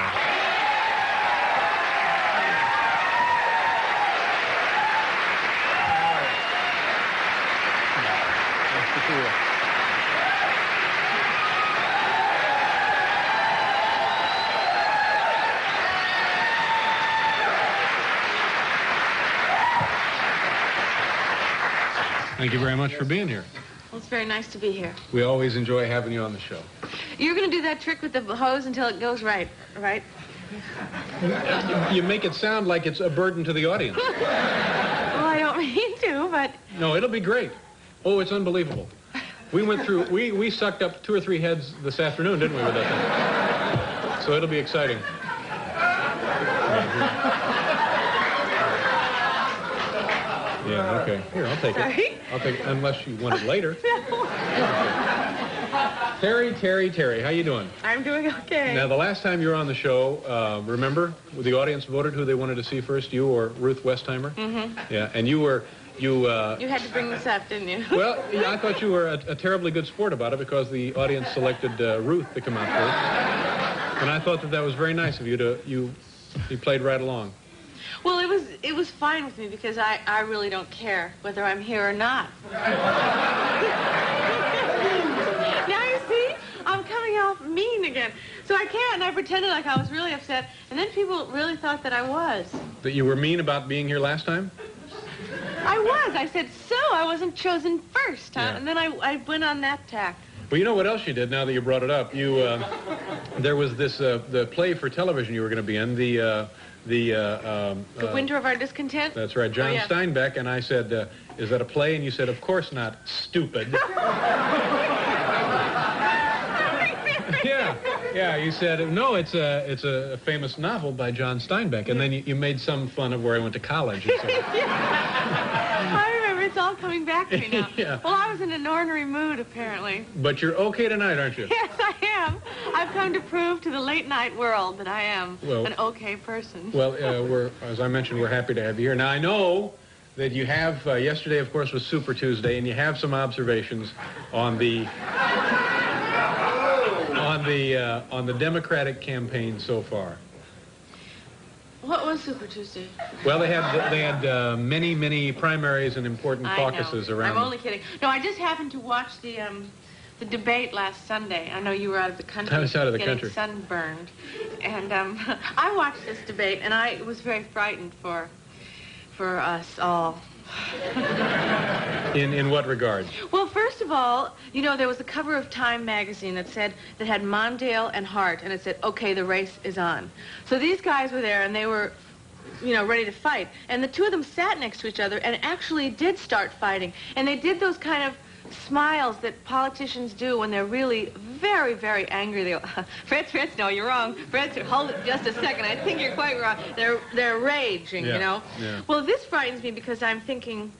Nice to see you. Thank you very much for being here. Well, it's very nice to be here. We always enjoy having you on the show. You're going to do that trick with the hose until it goes right, right? You make it sound like it's a burden to the audience. Well, I don't mean to, but No, it'll be great. Oh, it's unbelievable. We went through, we, we sucked up two or three heads this afternoon, didn't we, with that thing? So it'll be exciting. Yeah, okay. Here, I'll take it. Sorry? I'll it, unless you want it later. Teri, Teri, Teri, how you doing? I'm doing okay. Now, the last time you were on the show, uh, remember, the audience voted who they wanted to see first, you or Ruth Westheimer? Mm-hmm. Yeah, and you were, you, uh, You had to bring this up, didn't you? well, yeah, I thought you were a, a terribly good sport about it because the audience selected uh, Ruth to come out first. And I thought that that was very nice of you to, you, you played right along. Well, it was it was fine with me because I, I really don't care whether I'm here or not. now you see, I'm coming off mean again. So I can't, and I pretended like I was really upset, and then people really thought that I was. That you were mean about being here last time? I was. I said, so I wasn't chosen first, huh? Yeah. And then I, I went on that tack. Well, you know what else you did now that you brought it up? You, uh, there was this, uh, the play for television you were going to be in, the, uh, the, uh, um, The uh, Winter of Our Discontent? That's right, John Oh, yeah. Steinbeck, and I said, uh, is that a play? And you said, of course not, stupid. yeah, yeah, you said, no, it's a, it's a famous novel by John Steinbeck, and then you, you made some fun of where I went to college. And so, I remember. It's all coming back to me now. Yeah. Well, I was in an ornery mood, apparently. but you're okay tonight, aren't you? Yes, I am. I've come to prove to the late night world that I am Well- an okay person. Well, uh, we're, as I mentioned, we're happy to have you here. Now, I know that you have, uh, yesterday, of course, was Super Tuesday, and you have some observations on the, on the, uh, on the Democratic campaign so far. What was Super Tuesday? Well, they had they had uh, many many primaries and important I caucuses know. around. I'm only kidding. No, I just happened to watch the um, the debate last Sunday. I know you were out of the country. I was out of the getting country. sunburned, and um, I watched this debate, and I was very frightened for for us all. In in what regard? Well, first of all, you know, there was a cover of Time magazine that said, that had Mondale and Hart, and it said, okay, the race is on. So these guys were there, and they were, you know, ready to fight. And the two of them sat next to each other and actually did start fighting. And they did those kind of smiles that politicians do when they're really very, very angry. They go, Fritz, Fritz, no, you're wrong. Fritz, hold it just a second. I think you're quite wrong. They're, they're raging, Yeah, you know? yeah. Well, this frightens me because I'm thinking,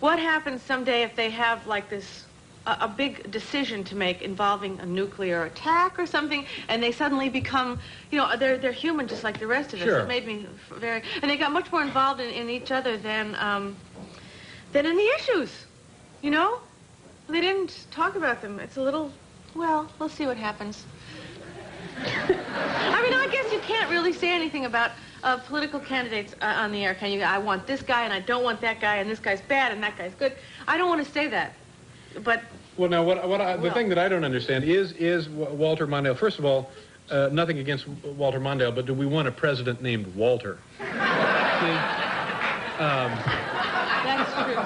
what happens someday if they have like this a, a big decision to make involving a nuclear attack or something, and they suddenly become, you know, they're they're human just like the rest of us. Sure. It made me very, and they got much more involved in, in each other than um, than in the issues, you know. They didn't talk about them. It's a little, well, we'll see what happens. I mean, I guess you can't really say anything about uh, political candidates uh, on the air, can you? I want this guy and I don't want that guy, and this guy's bad and that guy's good. I don't want to say that, but Well, now what what I, the Well- thing that I don't understand is is Walter Mondale. First of all, uh, nothing against Walter Mondale, but do we want a president named Walter? Um, that's true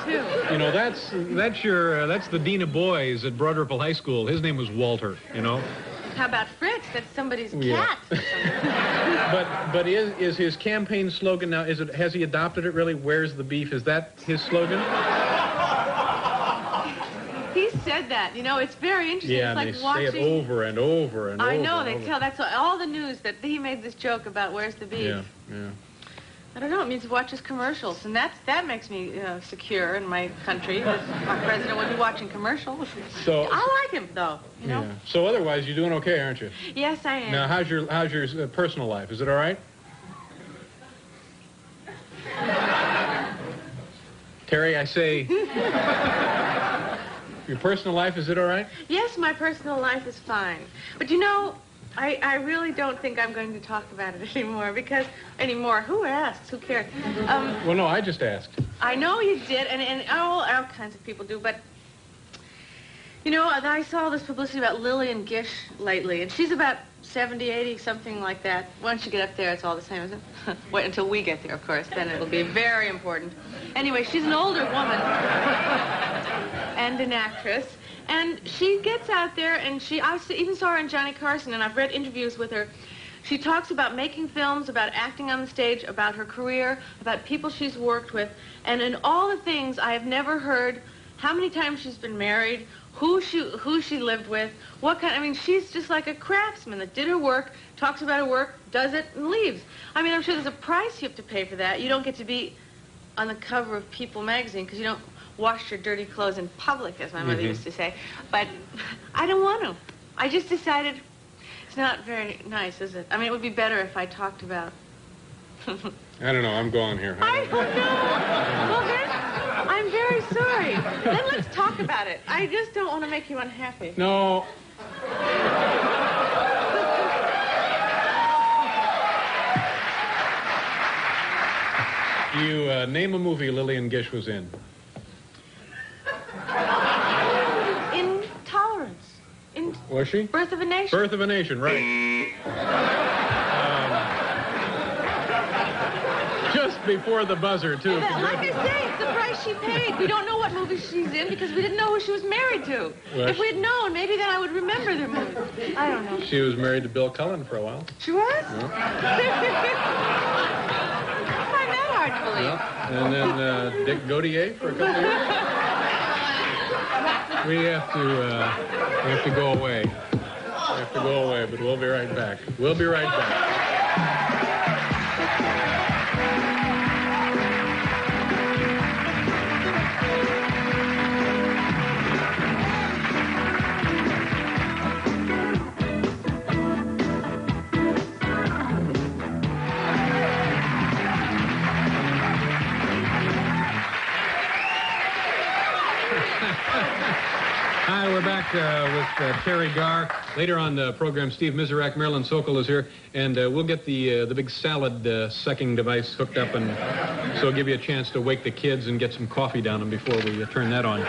too. you know, that's that's your uh, that's the dean of boys at Broad Ripple High School. His name was Walter. You know. How about Fritz? That's somebody's Yeah. cat. But but is is his campaign slogan now? Is it has he adopted it really? Where's the beef? Is that his slogan? he said that. You know, it's very interesting. Yeah, it's and like they watching. say it over and over and I over. know and they over. tell. That's all the news that he made this joke about. Where's the beef? Yeah, yeah. I don't know. It means he watches commercials, and that's that makes me uh, secure in my country. that My president would be watching commercials. So- I like him though. You know. Yeah. So otherwise, you're doing okay, aren't you? Yes, I am. Now, how's your how's your uh, personal life? Is it all right? Teri, I say, your personal life is it all right? Yes, my personal life is fine. But you know, I, I really don't think I'm going to talk about it anymore because anymore. Who asks? Who cares? Um, Well, no, I just asked. I know you did, and, and all, all kinds of people do, but you know, I saw this publicity about Lillian Gish lately, and she's about 70, 80, something like that. Once you get up there, it's all the same, isn't it? Wait until we get there, of course, then it'll be very important. Anyway, she's an older woman and an actress, and she gets out there, and she, I even saw her in Johnny Carson, and I've read interviews with her. She talks about making films, about acting on the stage, about her career, about people she's worked with, and in all the things I have never heard how many times she's been married, who she who she lived with, what kind. I mean, she's just like a craftsman that did her work, talks about her work, does it, and leaves. I mean, I'm sure there's a price you have to pay for that. You don't get to be on the cover of People magazine because you don't wash your dirty clothes in public, as my mother Mhm. used to say. But I don't want to. I just decided it's not very nice, is it? I mean, it would be better if I talked about. I don't know. I'm gone here. I don't know. Well, then, I'm very sorry. Then let's talk about it. I just don't want to make you unhappy. No. You uh, name a movie Lillian Gish was in. Intolerance. In Was she? Birth of a Nation. Birth of a Nation, right. Um, just before the buzzer, too. But like I say, it's the price she paid. We don't know what movie she's in because we didn't know who she was married to. Well, if we'd known, maybe then I would remember the movie. I don't know. She was married to Bill Cullen for a while. She was? I find that hard to believe. And then uh, Dick Gautier for a couple years. We have to, uh, we have to go away. We have to go away, but we'll be right back. We'll be right back. We're back uh, with uh, Teri Garr. Later on the program, Steve Mizerak, Marilyn Sokol is here, and uh, we'll get the uh, the big salad uh, sucking device hooked up, and so give you a chance to wake the kids and get some coffee down them before we uh, turn that on.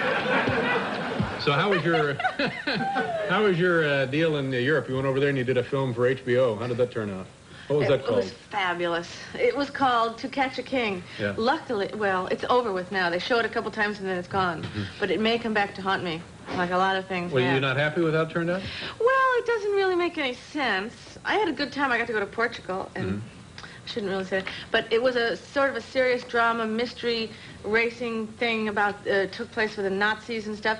So how was your how was your uh, deal in uh, Europe? You went over there and you did a film for HBO. How did that turn out? What was that it called? was fabulous. It was called To Catch a King. Yeah. Luckily, well, it's over with now. They show it a couple times and then it's gone. But it may come back to haunt me, like a lot of things. Were have. you not happy with how it turned out? Well, it doesn't really make any sense. I had a good time. I got to go to Portugal, and I shouldn't really say it, but it was a sort of a serious drama, mystery, racing thing about uh, took place with the Nazis and stuff.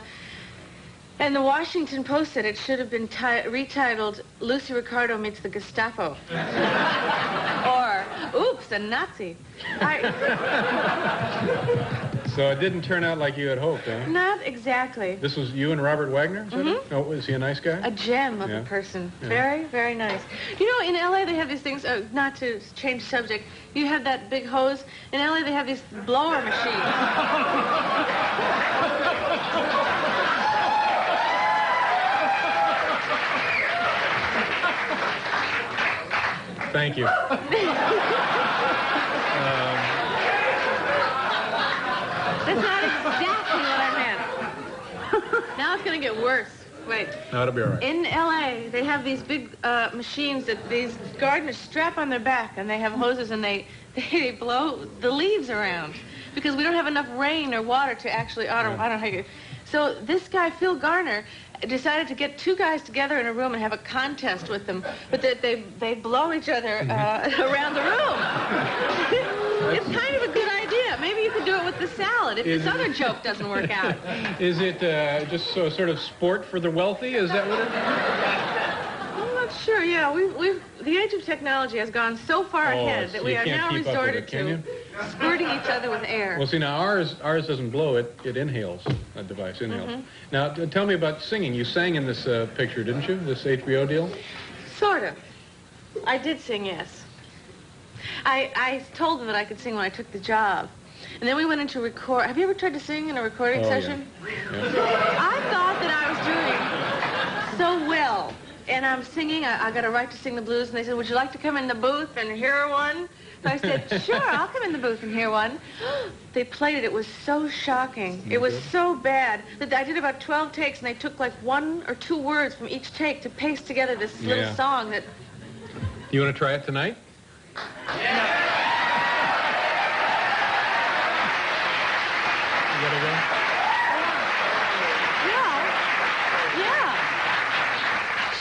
And the Washington Post said it should have been ti- retitled "Lucy Ricardo meets the Gestapo," or "Oops, a Nazi." I, So it didn't turn out like you had hoped, huh? not exactly. This was you and Robert Wagner? is it? Oh, was he a nice guy? A gem of Yeah. a person. Yeah. Very, very nice. You know, in LA they have these things, uh, not to change subject, you have that big hose. In LA they have these blower machines. Thank you. That's not exactly what I meant. now it's going to get worse. Wait. No, it'll be all right. In LA, they have these big uh, machines that these gardeners strap on their back, and they have hoses, and they, they blow the leaves around because we don't have enough rain or water to actually. I don't, I don't know how you. So this guy Phil Garner decided to get two guys together in a room and have a contest with them, but that they they blow each other uh, around the room. it's kind of a. Maybe you could do it with the salad if Is this other joke doesn't work out. Is it uh, just so, sort of sport for the wealthy? Is that what it is? I'm not sure. Yeah, we we the age of technology has gone so far Oh, ahead so that we are now keep up with resorted it, to squirting each other with air. Well, see, now ours ours doesn't blow, it, it inhales, that device inhales. Mhm. Now, t- tell me about singing. You sang in this uh, picture, didn't you? This HBO deal? Sort of. I did sing, yes. I I told them that I could sing when I took the job. And then we went into record. Have you ever tried to sing in a recording Oh, yeah. session? I thought that I was doing so well. And I'm singing. I, I got a right to sing the blues. And they said, would you like to come in the booth and hear one? So I said, sure, I'll come in the booth and hear one. They played it. It was so shocking. Mm-hmm. It was so bad that I did about 12 takes, and they took like one or two words from each take to paste together this little song that You want to try it tonight? You gotta go? Yeah. Yeah.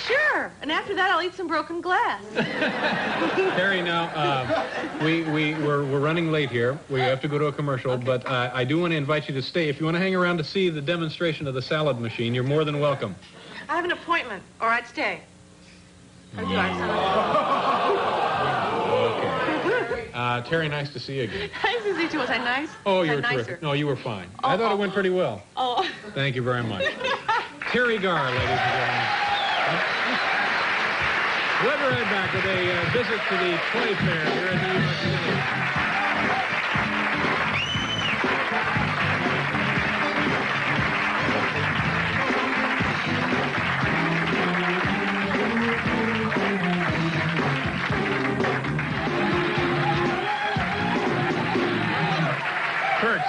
Sure. And after that, I'll eat some broken glass. Teri, now, uh, we, we, we're, we're running late here. We have to go to a commercial, but uh, I do want to invite you to stay. If you want to hang around to see the demonstration of the salad machine, you're more than welcome. I have an appointment, or I'd stay. Or do I? Uh, Teri, nice to see you again. nice to see you. too. Was I nice? Oh, you were nicer? terrific. No, you were fine. I thought it went pretty well. Oh. Thank you very much. Teri Garr, ladies and gentlemen. We'll right back with a uh, visit to the Toy Fair here in New York City.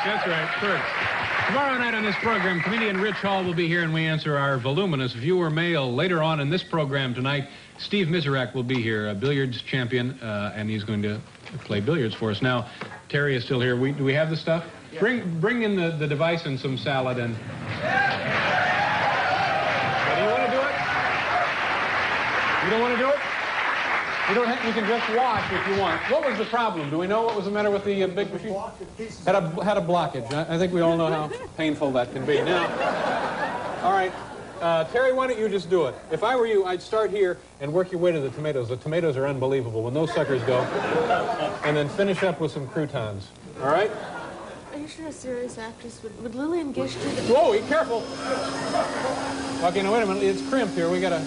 That's right, Perks. Tomorrow night on this program, comedian Rich Hall will be here and we answer our voluminous viewer mail. Later on in this program tonight, Steve Mizerak will be here, a billiards champion, uh, and he's going to play billiards for us. Now, Teri is still here. We, do we have the stuff? Bring, bring in the, the device and some salad and... Do you want to do it? You don't want to do it? You don't. Ha- you can just watch if you want. What was the problem? Do we know what was the matter with the uh, big machine? Had a had a blockage. I, I think we all know how painful that can be. Now, all right, uh, Teri, why don't you just do it? If I were you, I'd start here and work your way to the tomatoes. The tomatoes are unbelievable when those suckers go, and then finish up with some croutons. All right? Are you sure a serious actress would, would Lillian Gish do that? Whoa, be careful. Okay, now wait a minute. It's crimped here. We gotta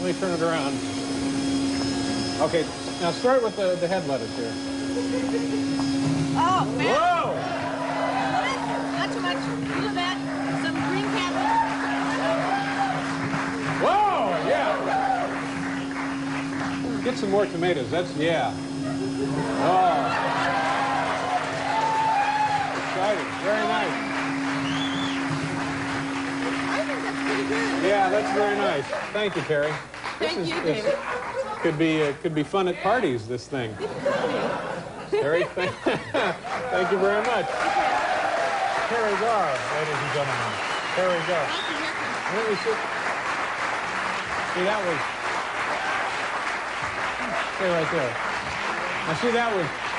let me turn it around. Okay, now start with the, the head lettuce here. oh, man. Whoa! Not too much. A little bit. Some green cabbage. Whoa, yeah. Get some more tomatoes. That's, yeah. Oh. Exciting. Very nice. Yeah, that's very nice. Thank you, Carrie. Thank is, you, David. Could be, uh, could be fun at parties, this thing. Teri, thank, thank you very much. Teri Garr, ladies and gentlemen. Teri Garr. Let me see. See, that was. Stay right there. Now, see, that was.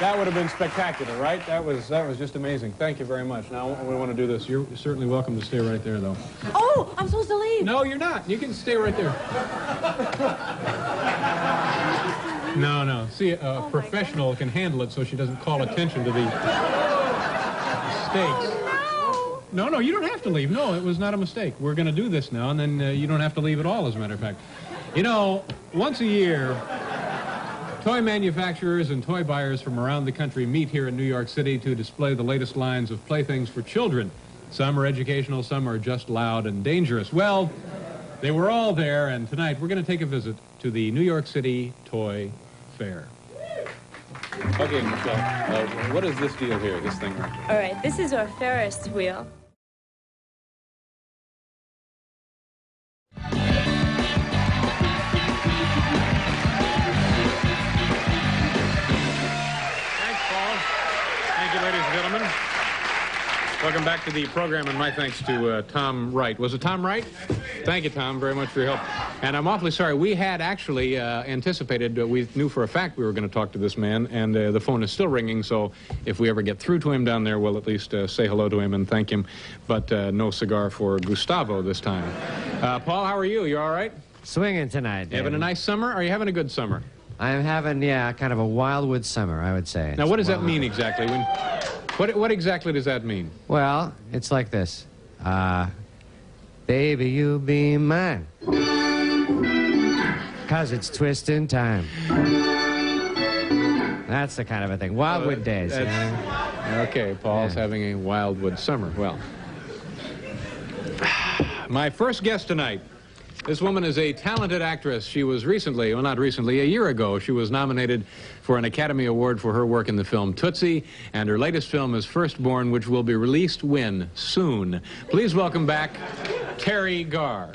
That would have been spectacular, right? That was that was just amazing. Thank you very much. Now we want to do this. You're certainly welcome to stay right there, though. Oh, I'm supposed to leave. No, you're not. You can stay right there. No, no. See, a professional can handle it so she doesn't call attention to the mistakes. No, no, you don't have to leave. No, it was not a mistake. We're going to do this now, and then uh, you don't have to leave at all, as a matter of fact. You know, once a year, toy manufacturers and toy buyers from around the country meet here in New York City to display the latest lines of playthings for children. Some are educational, some are just loud and dangerous. Well, they were all there, and tonight we're going to take a visit to the New York City Toy Fair. Okay, Michelle, uh, what is this deal here, this thing right here? All right, this is our Ferris wheel. Welcome back to the program, and my thanks to uh, Tom Wright. Was it Tom Wright? Thank you, Tom, very much for your help. And I'm awfully sorry. We had actually uh, anticipated, uh, we knew for a fact we were going to talk to this man, and uh, the phone is still ringing, so if we ever get through to him down there, we'll at least uh, say hello to him and thank him. But uh, no cigar for Gustavo this time. Uh, Paul, how are you? You all right? Swinging tonight. Having a nice summer? Are you having a good summer? I'm having, yeah, kind of a wildwood summer, I would say. Now, It's what does that mean exactly? When, what, what exactly does that mean? Well, it's like this. Uh, baby, you be mine. Cause it's twisting time. That's the kind of a thing. Wildwood days. you that's-? Okay, Paul's having a wildwood summer. Well, my first guest tonight. This woman is a talented actress. She was recently, well, not recently, a year ago, she was nominated for an Academy Award for her work in the film Tootsie, and her latest film is Firstborn, which will be released when? Soon. Please welcome back Teri Garr.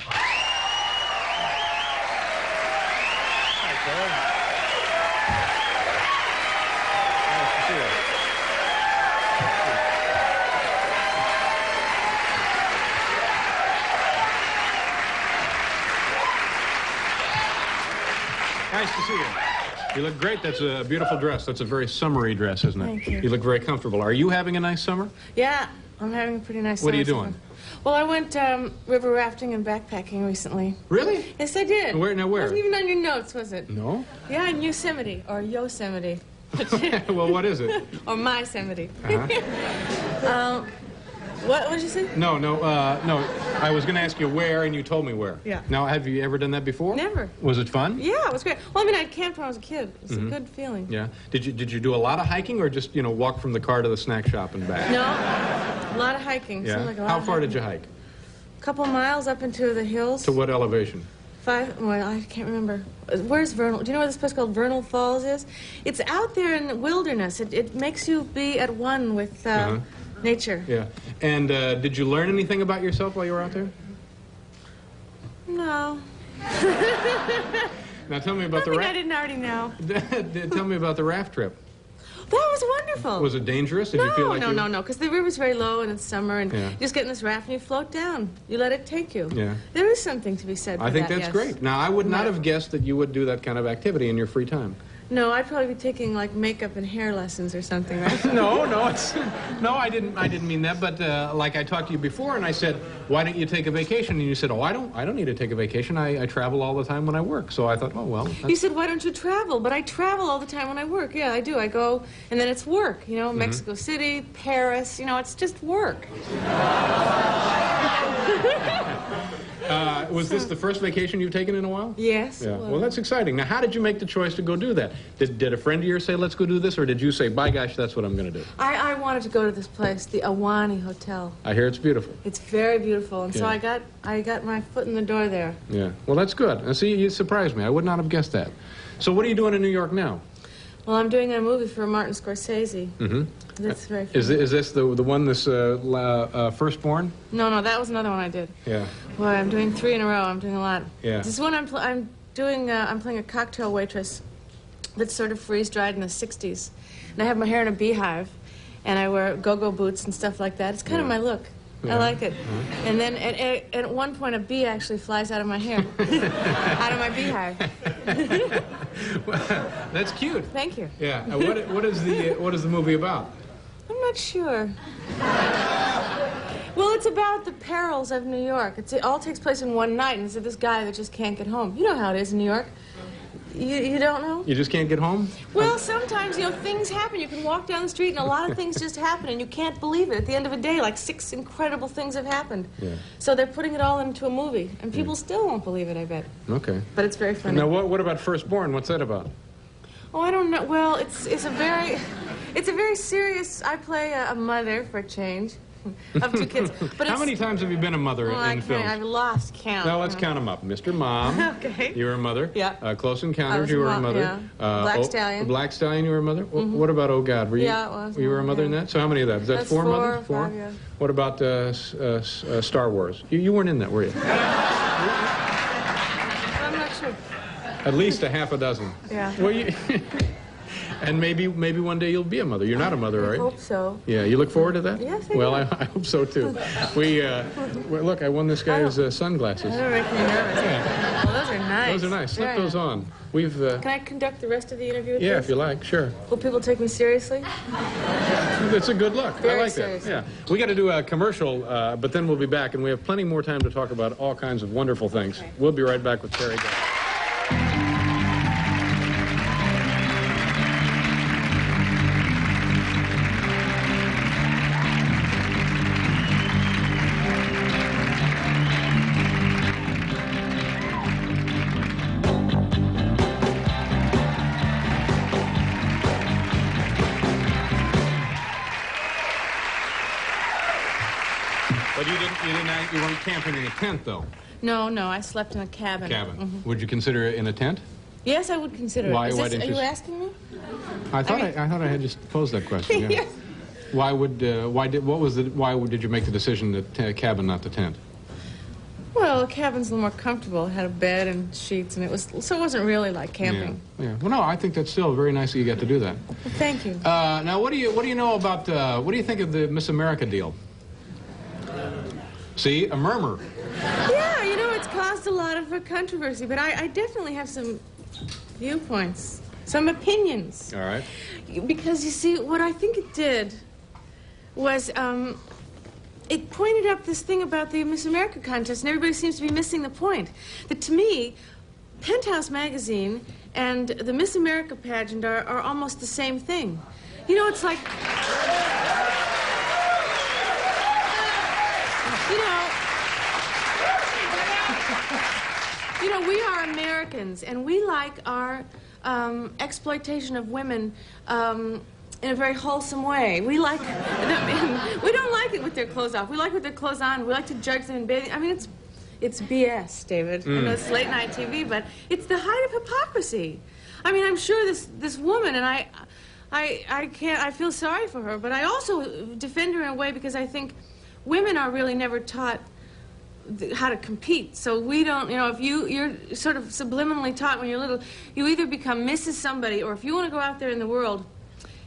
Nice to see you. You look great. That's a beautiful dress. That's a very summery dress, isn't it? Thank you. You look very comfortable. Are you having a nice summer? Yeah, I'm having a pretty nice summer. What are you doing? Well, I went um, river rafting and backpacking recently. Really? Yes, I did. Where- now where? It Wasn't even on your notes, was it? No. Yeah, in Yosemite or Yosemite. well, what is it? or Mysemite. Uh-huh. um, what did you say? No, no, uh, no. I was going to ask you where, and you told me where. Yeah. Now, have you ever done that before? Never. Was it fun? Yeah, it was great. Well, I mean, I camped when I was a kid. It was Mhm. a good feeling. Yeah. Did you did you do a lot of hiking, or just you know walk from the car to the snack shop and back? No, a lot of hiking. Yeah. Like a lot How far did you hike? A couple miles up into the hills. To what elevation? Five. Well, I can't remember. Where's Vernal? Do you know where this place called Vernal Falls is? It's out there in the wilderness. It, it makes you be at one with uh, Uh-huh. Nature. Yeah. And uh, did you learn anything about yourself while you were out there? No. Now tell me about the raft. I didn't already know. tell me about the raft trip. That was wonderful. Was it dangerous? Did no, you feel like no, you... no, no, because the river's very low and it's summer, and Yeah. you just get in this raft and you float down. You let it take you. Yeah. There is something to be said I think that, that's yes. great. Now, I would not have guessed that you would do that kind of activity in your free time. No, I'd probably be taking like makeup and hair lessons or something, right? no, no, it's no, I didn't. I didn't mean that. But uh, like I talked to you before, and I said, "Why don't you take a vacation?" And you said, "Oh, I don't. I don't need to take a vacation. I, I travel all the time when I work." So I thought, "Oh well." You said, why don't you travel? But I travel all the time when I work. Yeah, I do. I go, and then it's work. You know, Mhm. Mexico City, Paris. You know, it's just work. Uh, was this the first vacation you've taken in a while? Yes. Yeah. Well, that's exciting. Now, how did you make the choice to go do that? Did, did a friend of yours say, let's go do this, or did you say, by gosh, that's what I'm going to do? I, I wanted to go to this place, the Ahwahnee Hotel. I hear it's beautiful. It's very beautiful, and so I got I got my foot in the door there. Yeah. Well, that's good. Now, see, you surprised me. I would not have guessed that. So, what are you doing in New York now? Well, I'm doing a movie for Martin Scorsese. Mm-hmm. That's very. Is, funny. thi- is this the, the one, this uh, la, uh, firstborn? No, no, that was another one I did. Yeah. Boy, I'm doing three in a row. I'm doing a lot. Yeah. This one I'm pl- I'm doing. Uh, I'm playing a cocktail waitress that's sort of freeze dried in the '60s, and I have my hair in a beehive, and I wear go-go boots and stuff like that. It's kind of my look. Yeah. I like it. And then at, at, at one point, a bee actually flies out of my hair, out of my beehive. That's cute. Thank you. Yeah. Uh, what, what is the uh, what is the movie about? I'm not sure. Well, it's about the perils of New York. It's, it all takes place in one night, and it's this guy that just can't get home. You know how it is in New York. You, you don't know? You just can't get home? Well, sometimes, you know, things happen. You can walk down the street, and a lot of things just happen, and you can't believe it. At the end of a day, like six incredible things have happened. Yeah. So they're putting it all into a movie, and people still won't believe it, I bet. Okay. But it's very funny. Now, what, what about Firstborn? What's that about? Oh, I don't know. Well, it's it's a very, it's a very serious. I play a, a mother for a change, of two kids. But How many times have you been a mother I in films? I've lost count. Now let's count them up. Mr. Mom. Okay. You were a mother. Yeah. Uh, Close Encounters. You were a mother. yeah. Uh, Black oh, Stallion. Black Stallion. You were a mother. Wh- Mhm. What about Oh God? Were you? Yeah, it was, Were you were a yeah, mother in that? So how many of that? Is that That's four, four mothers? Four. five, yeah. What about uh, uh, uh, Star Wars? You, you weren't in that, were you? I'm not sure. At least a half a dozen. Yeah. Well, you. and maybe maybe one day you'll be a mother. You're not a mother, are I you? hope so. Yeah, you look forward to that? Yes, I Well, do. I, I hope so too. We uh, well, look. I won this guy's uh, sunglasses. That don't make me nervous. Well, those are nice. Those are nice. Slip Very those on. We've. Uh, Can I conduct the rest of the interview with yeah, this? if you like, sure. Will people take me seriously? It's a good look. I Very like that. Yeah. We got to do a commercial, uh, but then we'll be back, and we have plenty more time to talk about all kinds of wonderful things. We'll be right back with Teri. Guy. Tent, though. No, no, I slept in a cabin. Cabin. Mhm. Would you consider it in a tent? Yes, I would consider Why- it. Why this- are you asking me? I thought I, mean- I, thought I had just posed that question. Yeah. Yes. Why would? Uh, why did? What was the? Why did you make the decision that uh, cabin, not the tent? Well, the cabin's a little more comfortable. It had a bed and sheets, and it was so it wasn't really like camping. Yeah. yeah. Well, no, I think that's still very nice that you got to do that. Well, thank you. Uh, now, what do you what do you know about? Uh, what do you think of the Miss America deal? See, a murmur. Yeah, you know, it's caused a lot of controversy, but I, I definitely have some viewpoints, some opinions. All right. Because you see, what I think it did was um, it pointed up this thing about the Miss America contest, and everybody seems to be missing the point. That to me, Penthouse magazine and the Miss America pageant are, are almost the same thing. You know, it's like. You know, you know, we are Americans, and we like our um, exploitation of women um, in a very wholesome way. We like, we don't like it with their clothes off. We like with their clothes on. We like to judge them in bathing. I mean, it's, it's BS, David. I Mm. know it's late night TV, but it's the height of hypocrisy. I mean, I'm sure this this woman, and I, I, I can't. I feel sorry for her, but I also defend her in a way because I think women are really never taught how to compete. So we don't, you know, if you you're sort of subliminally taught when you're little, you either become Mrs. Somebody, or if you want to go out there in the world,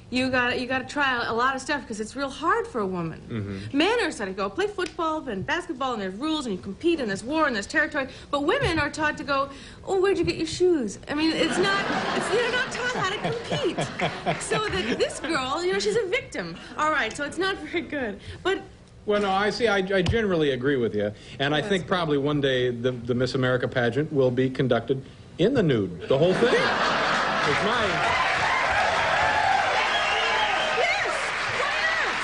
you got you got to try a lot of stuff because it's real hard for a woman. Mm-hmm. Men are taught to go play football and basketball, and there's rules, and you compete, and there's war, and there's territory. But women are taught to go, oh, where'd you get your shoes? I mean, it's not, it's, they're not taught how to compete. So that this girl, you know, she's a victim. All right, so it's not very good. But Well, no, I see. I, I generally agree with you, and I think probably one day the, the Miss America pageant will be conducted in the nude, the whole thing. It's my. Yes! Why not?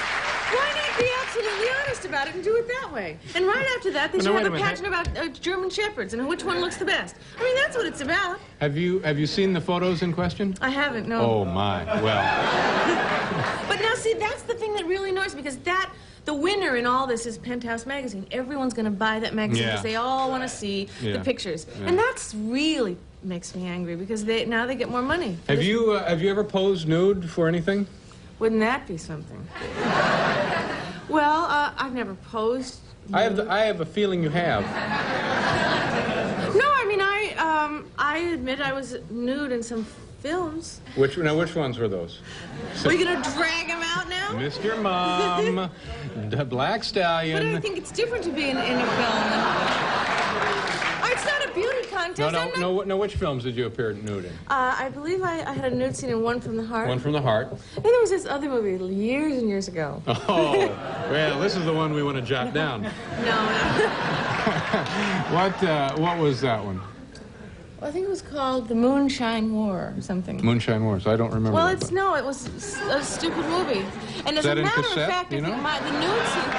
Why not be absolutely honest honest about it and do it that way. And right after that, they should wait have a pageant about uh, German shepherds and which one looks the best. I mean, that's what it's about. Have you have you seen the photos in question? I haven't, no. Oh my. Well, But now, see, that's the thing that really annoys me because that. The winner in all this is Penthouse magazine. Everyone's going to buy that magazine because Yeah. they all want to see Yeah. the pictures, Yeah. and that's really makes me angry because they now they get more money. have you uh, have you ever posed nude for anything? Wouldn't that be something? well, uh, I've never posed. I have the, I have a feeling you have. No, I mean I um I admit I was nude in some films. Which now which ones were those? Are you gonna drag him out now? Mr. Mom, the Black Stallion. But I think it's different to be in, in a film. Oh, it's not a beauty contest. No, no, not- no, no. Which films did you appear nude in? Uh, I believe I, I had a nude scene in One from the Heart. One from the Heart. And there was this other movie years and years ago. Oh, well, this is the one we want to jot down. No, no. What uh, what was that one? I think it was called The Moonshine War or something. Moonshine Wars. I don't remember. Well, that, it's but- no, it was a stupid movie. And as that a matter cassette, of fact, you know? my, the nude scene,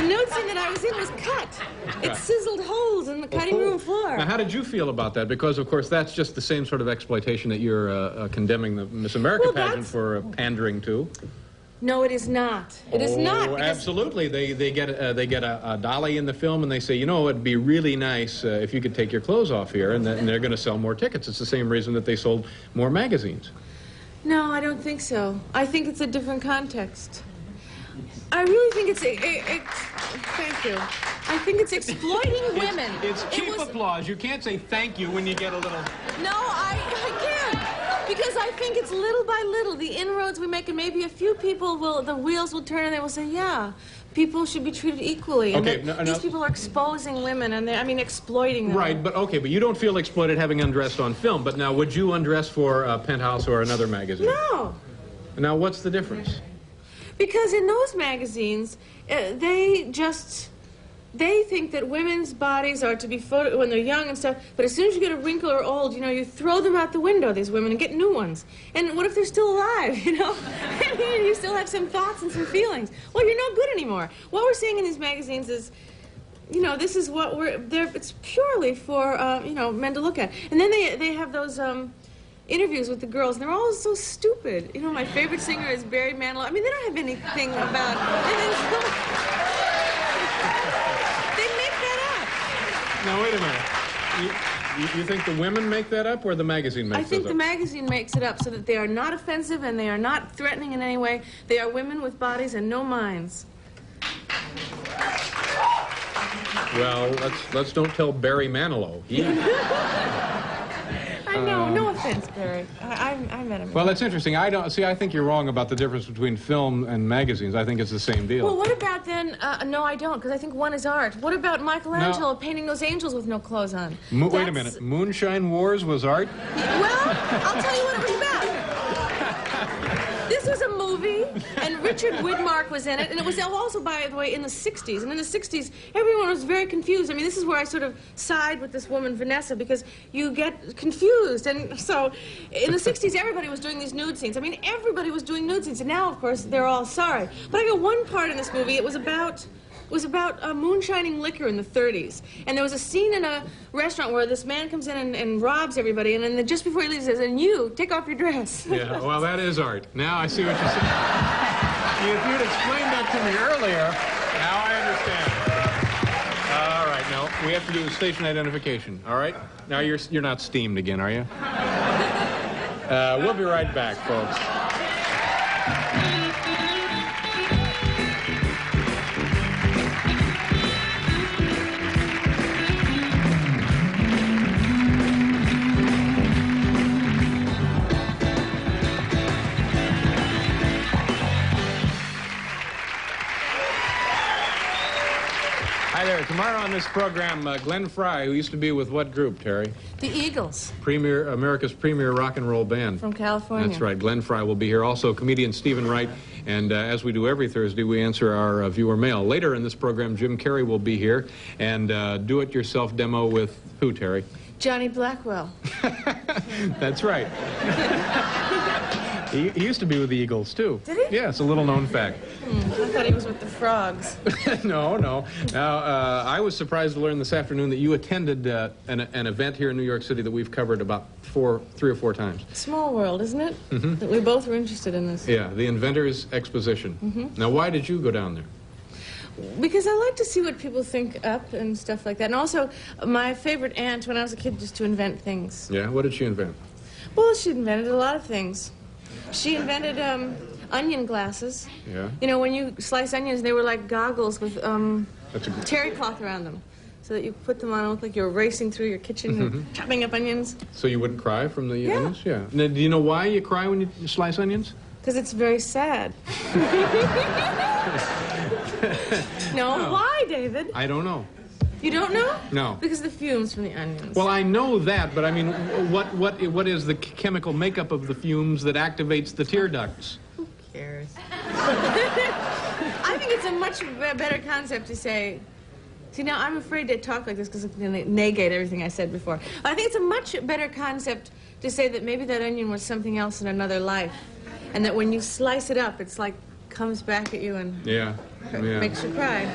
the nude scene that I was in was cut. It sizzled holes in the cutting room floor. Now, how did you feel about that? Because, of course, that's just the same sort of exploitation that you're uh, uh, condemning the Miss America Well, pageant for uh, pandering to. No, it is not. It is oh, not. because- absolutely. They they get uh, they get a, a dolly in the film, and they say, you know, it'd be really nice uh, if you could take your clothes off here, and, then and they're going to sell more tickets. It's the same reason that they sold more magazines. No, I don't think so. I think it's a different context. I really think it's a, a, a- thank you. I think it's exploiting women. It's It cheap was- applause. You can't say thank you when you get a little. No, I, I can't. Because I think it's little by little, the inroads we make, and maybe a few people will, the wheels will turn and they will say, yeah, people should be treated equally. And Okay, that no- no- these people are exposing women and they I mean, exploiting them. Right, but okay, but you don't feel exploited having undressed on film. But now, would you undress for uh, Penthouse or another magazine? No. Now, what's the difference? Because in those magazines, uh, they just they think that women's bodies are to be photo when they're young and stuff. But as soon as you get a wrinkle or old, you know, you throw them out the window. These women and get new ones. And what if they're still alive? You know, and you still have some thoughts and some feelings. Well, you're no good anymore. What we're seeing in these magazines is. You know, this is what we're. It's purely for uh, you know men to look at, and then they they have those um, interviews with the girls, and they're all so stupid. You know, my favorite singer is Barry Manilow. I mean, they don't have anything about. Now, wait a minute. You, you, you think the women make that up, or the magazine makes it up. I think the magazine makes it up so that they are not offensive and they are not threatening in any way. They are women with bodies and no minds. Well, let's let's don't tell Barry Manilow. He, I know, no offense, Barry. I, I, I met him. well, that's interesting. I don't see. I think you're wrong about the difference between film and magazines. I think it's the same deal. Well, what about then? Uh, no, I don't, because I think one is art. What about Michelangelo painting those angels with no clothes on? Mo- wait a minute. Moonshine Wars was art. Well, I'll tell you what it was about. And Richard Widmark was in it, and it was also, by the way, in the 60s. And in the 60s, everyone was very confused. I mean, this is where I sort of side with this woman, Vanessa, because you get confused. And so, in the 60s, everybody was doing these nude scenes. I mean, everybody was doing nude scenes, and now, of course, they're all sorry. But I got one part in this movie, it was about was about uh, moonshining liquor in the 30s. And there was a scene in a restaurant where this man comes in and, and robs everybody, and then just before he leaves, he says, and you, take off your dress. Yeah. Well, that is art. Now I see what you're saying. if you'd explained that to me earlier, now I understand. All right. Now we have to do station identification. All right. Now you're you're not steamed again, are you? Uh, we'll be right back, folks. Hi there. Tomorrow on this program, uh, Glenn Frey, who used to be with what group, Teri? The Eagles Premier America's premier rock and roll band. from California. That's right. Glenn Frey will be here. Also, comedian Steven Wright. And uh, as we do every Thursday, we answer our uh, viewer mail. Later in this program, Jim Carrey will be here and uh, do-it-yourself demo with who, Teri? Johnny Blackwell. That's right. He, he used to be with the Eagles, too. Did he? Yeah, it's a little known fact. Hmm, I thought he was with the frogs. no, no. Now, uh, I was surprised to learn this afternoon that you attended uh, an, an event here in New York City that we've covered about four, three or four times. Small world, isn't it? Mhm. That we both were interested in this. Yeah, the Inventors Exposition. Mhm. Now, why did you go down there? Because I like to see what people think up and stuff like that. And also, my favorite aunt when I was a kid used to invent things. Yeah, what did she invent? Well, she invented a lot of things. She invented um, onion glasses. Yeah, You know, when you slice onions, they were like goggles with um, terry cloth around them. So that you put them on and look like you're racing through your kitchen Mhm. and chopping up onions. So you wouldn't cry from the Yeah. onions? Yeah. Now, do you know why you cry when you slice onions? Because it's very sad. no, why, David? I don't know. You don't know? No. Because the fumes from the onions. Well, I know that, but I mean, what, what, what is the chemical makeup of the fumes that activates the tear ducts? Who cares? I think it's a much better concept to say. See, now I'm afraid to talk like this because it's going to negate everything I said before. I think it's a much better concept to say that maybe that onion was something else in another life, and that when you slice it up, it's like comes back at you and Yeah. Yeah. makes you cry.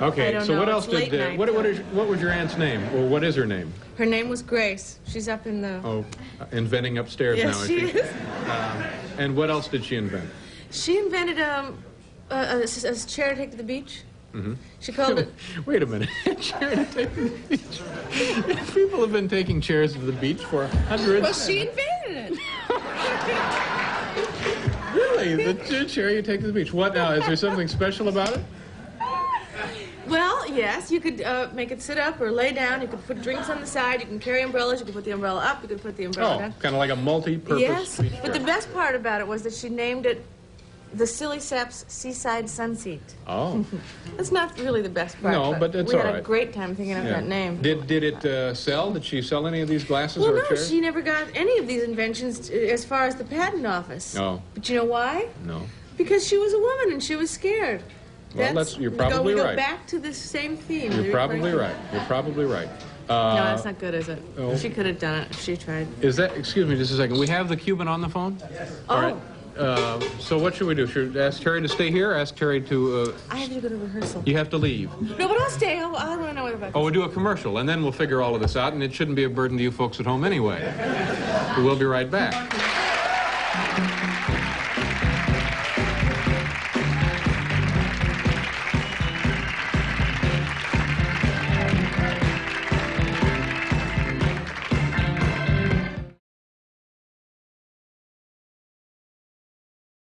Okay, so know, what else did, night. what, what, is, what was your aunt's name? Or what is her name? Her name was Grace. She's up in the. Oh, uh, inventing upstairs Yes, now, I she think. is. Um, and what else did she invent? She invented um, a, a, a chair to take to the beach. hmm She called it. Wait a minute. Chair to take to the beach. People have been taking chairs to the beach for hundreds. Well, she invented it. The chair you take to the beach. What now? Is there something special about it? Well, yes, you could uh, make it sit up or lay down. You could put drinks on the side. You can carry umbrellas. You could put the umbrella up. You could put the umbrella Oh, down. kind of like a multi-purpose Yes, but the best part about it was that she named it the Silly Saps Seaside Sunseat. Oh. That's not really the best part. No, but it's we all had a great time thinking of Yeah. that name. Did did it uh, sell? Did she sell any of these glasses well, or no, chairs? she never got any of these inventions uh, as far as the patent office. No, But you know why? no. Because she was a woman and she was scared. Well, that's- you're we go- probably we go, right. back to the same theme. You're probably right. You're probably right. Uh, no, that's not good, is it? oh. She could have done it if she tried. Is that? Excuse me, just a second. We have the Cuban on the phone. Yes. All right. Uh, so what should we do? Should we ask Teri to stay here? Ask Teri to. Uh, I have to go to rehearsal. you have to leave. No, but I'll stay. I, I want to know what about Oh, we'll do a commercial, and then we'll figure all of this out, and it shouldn't be a burden to you folks at home anyway. We'll be right back.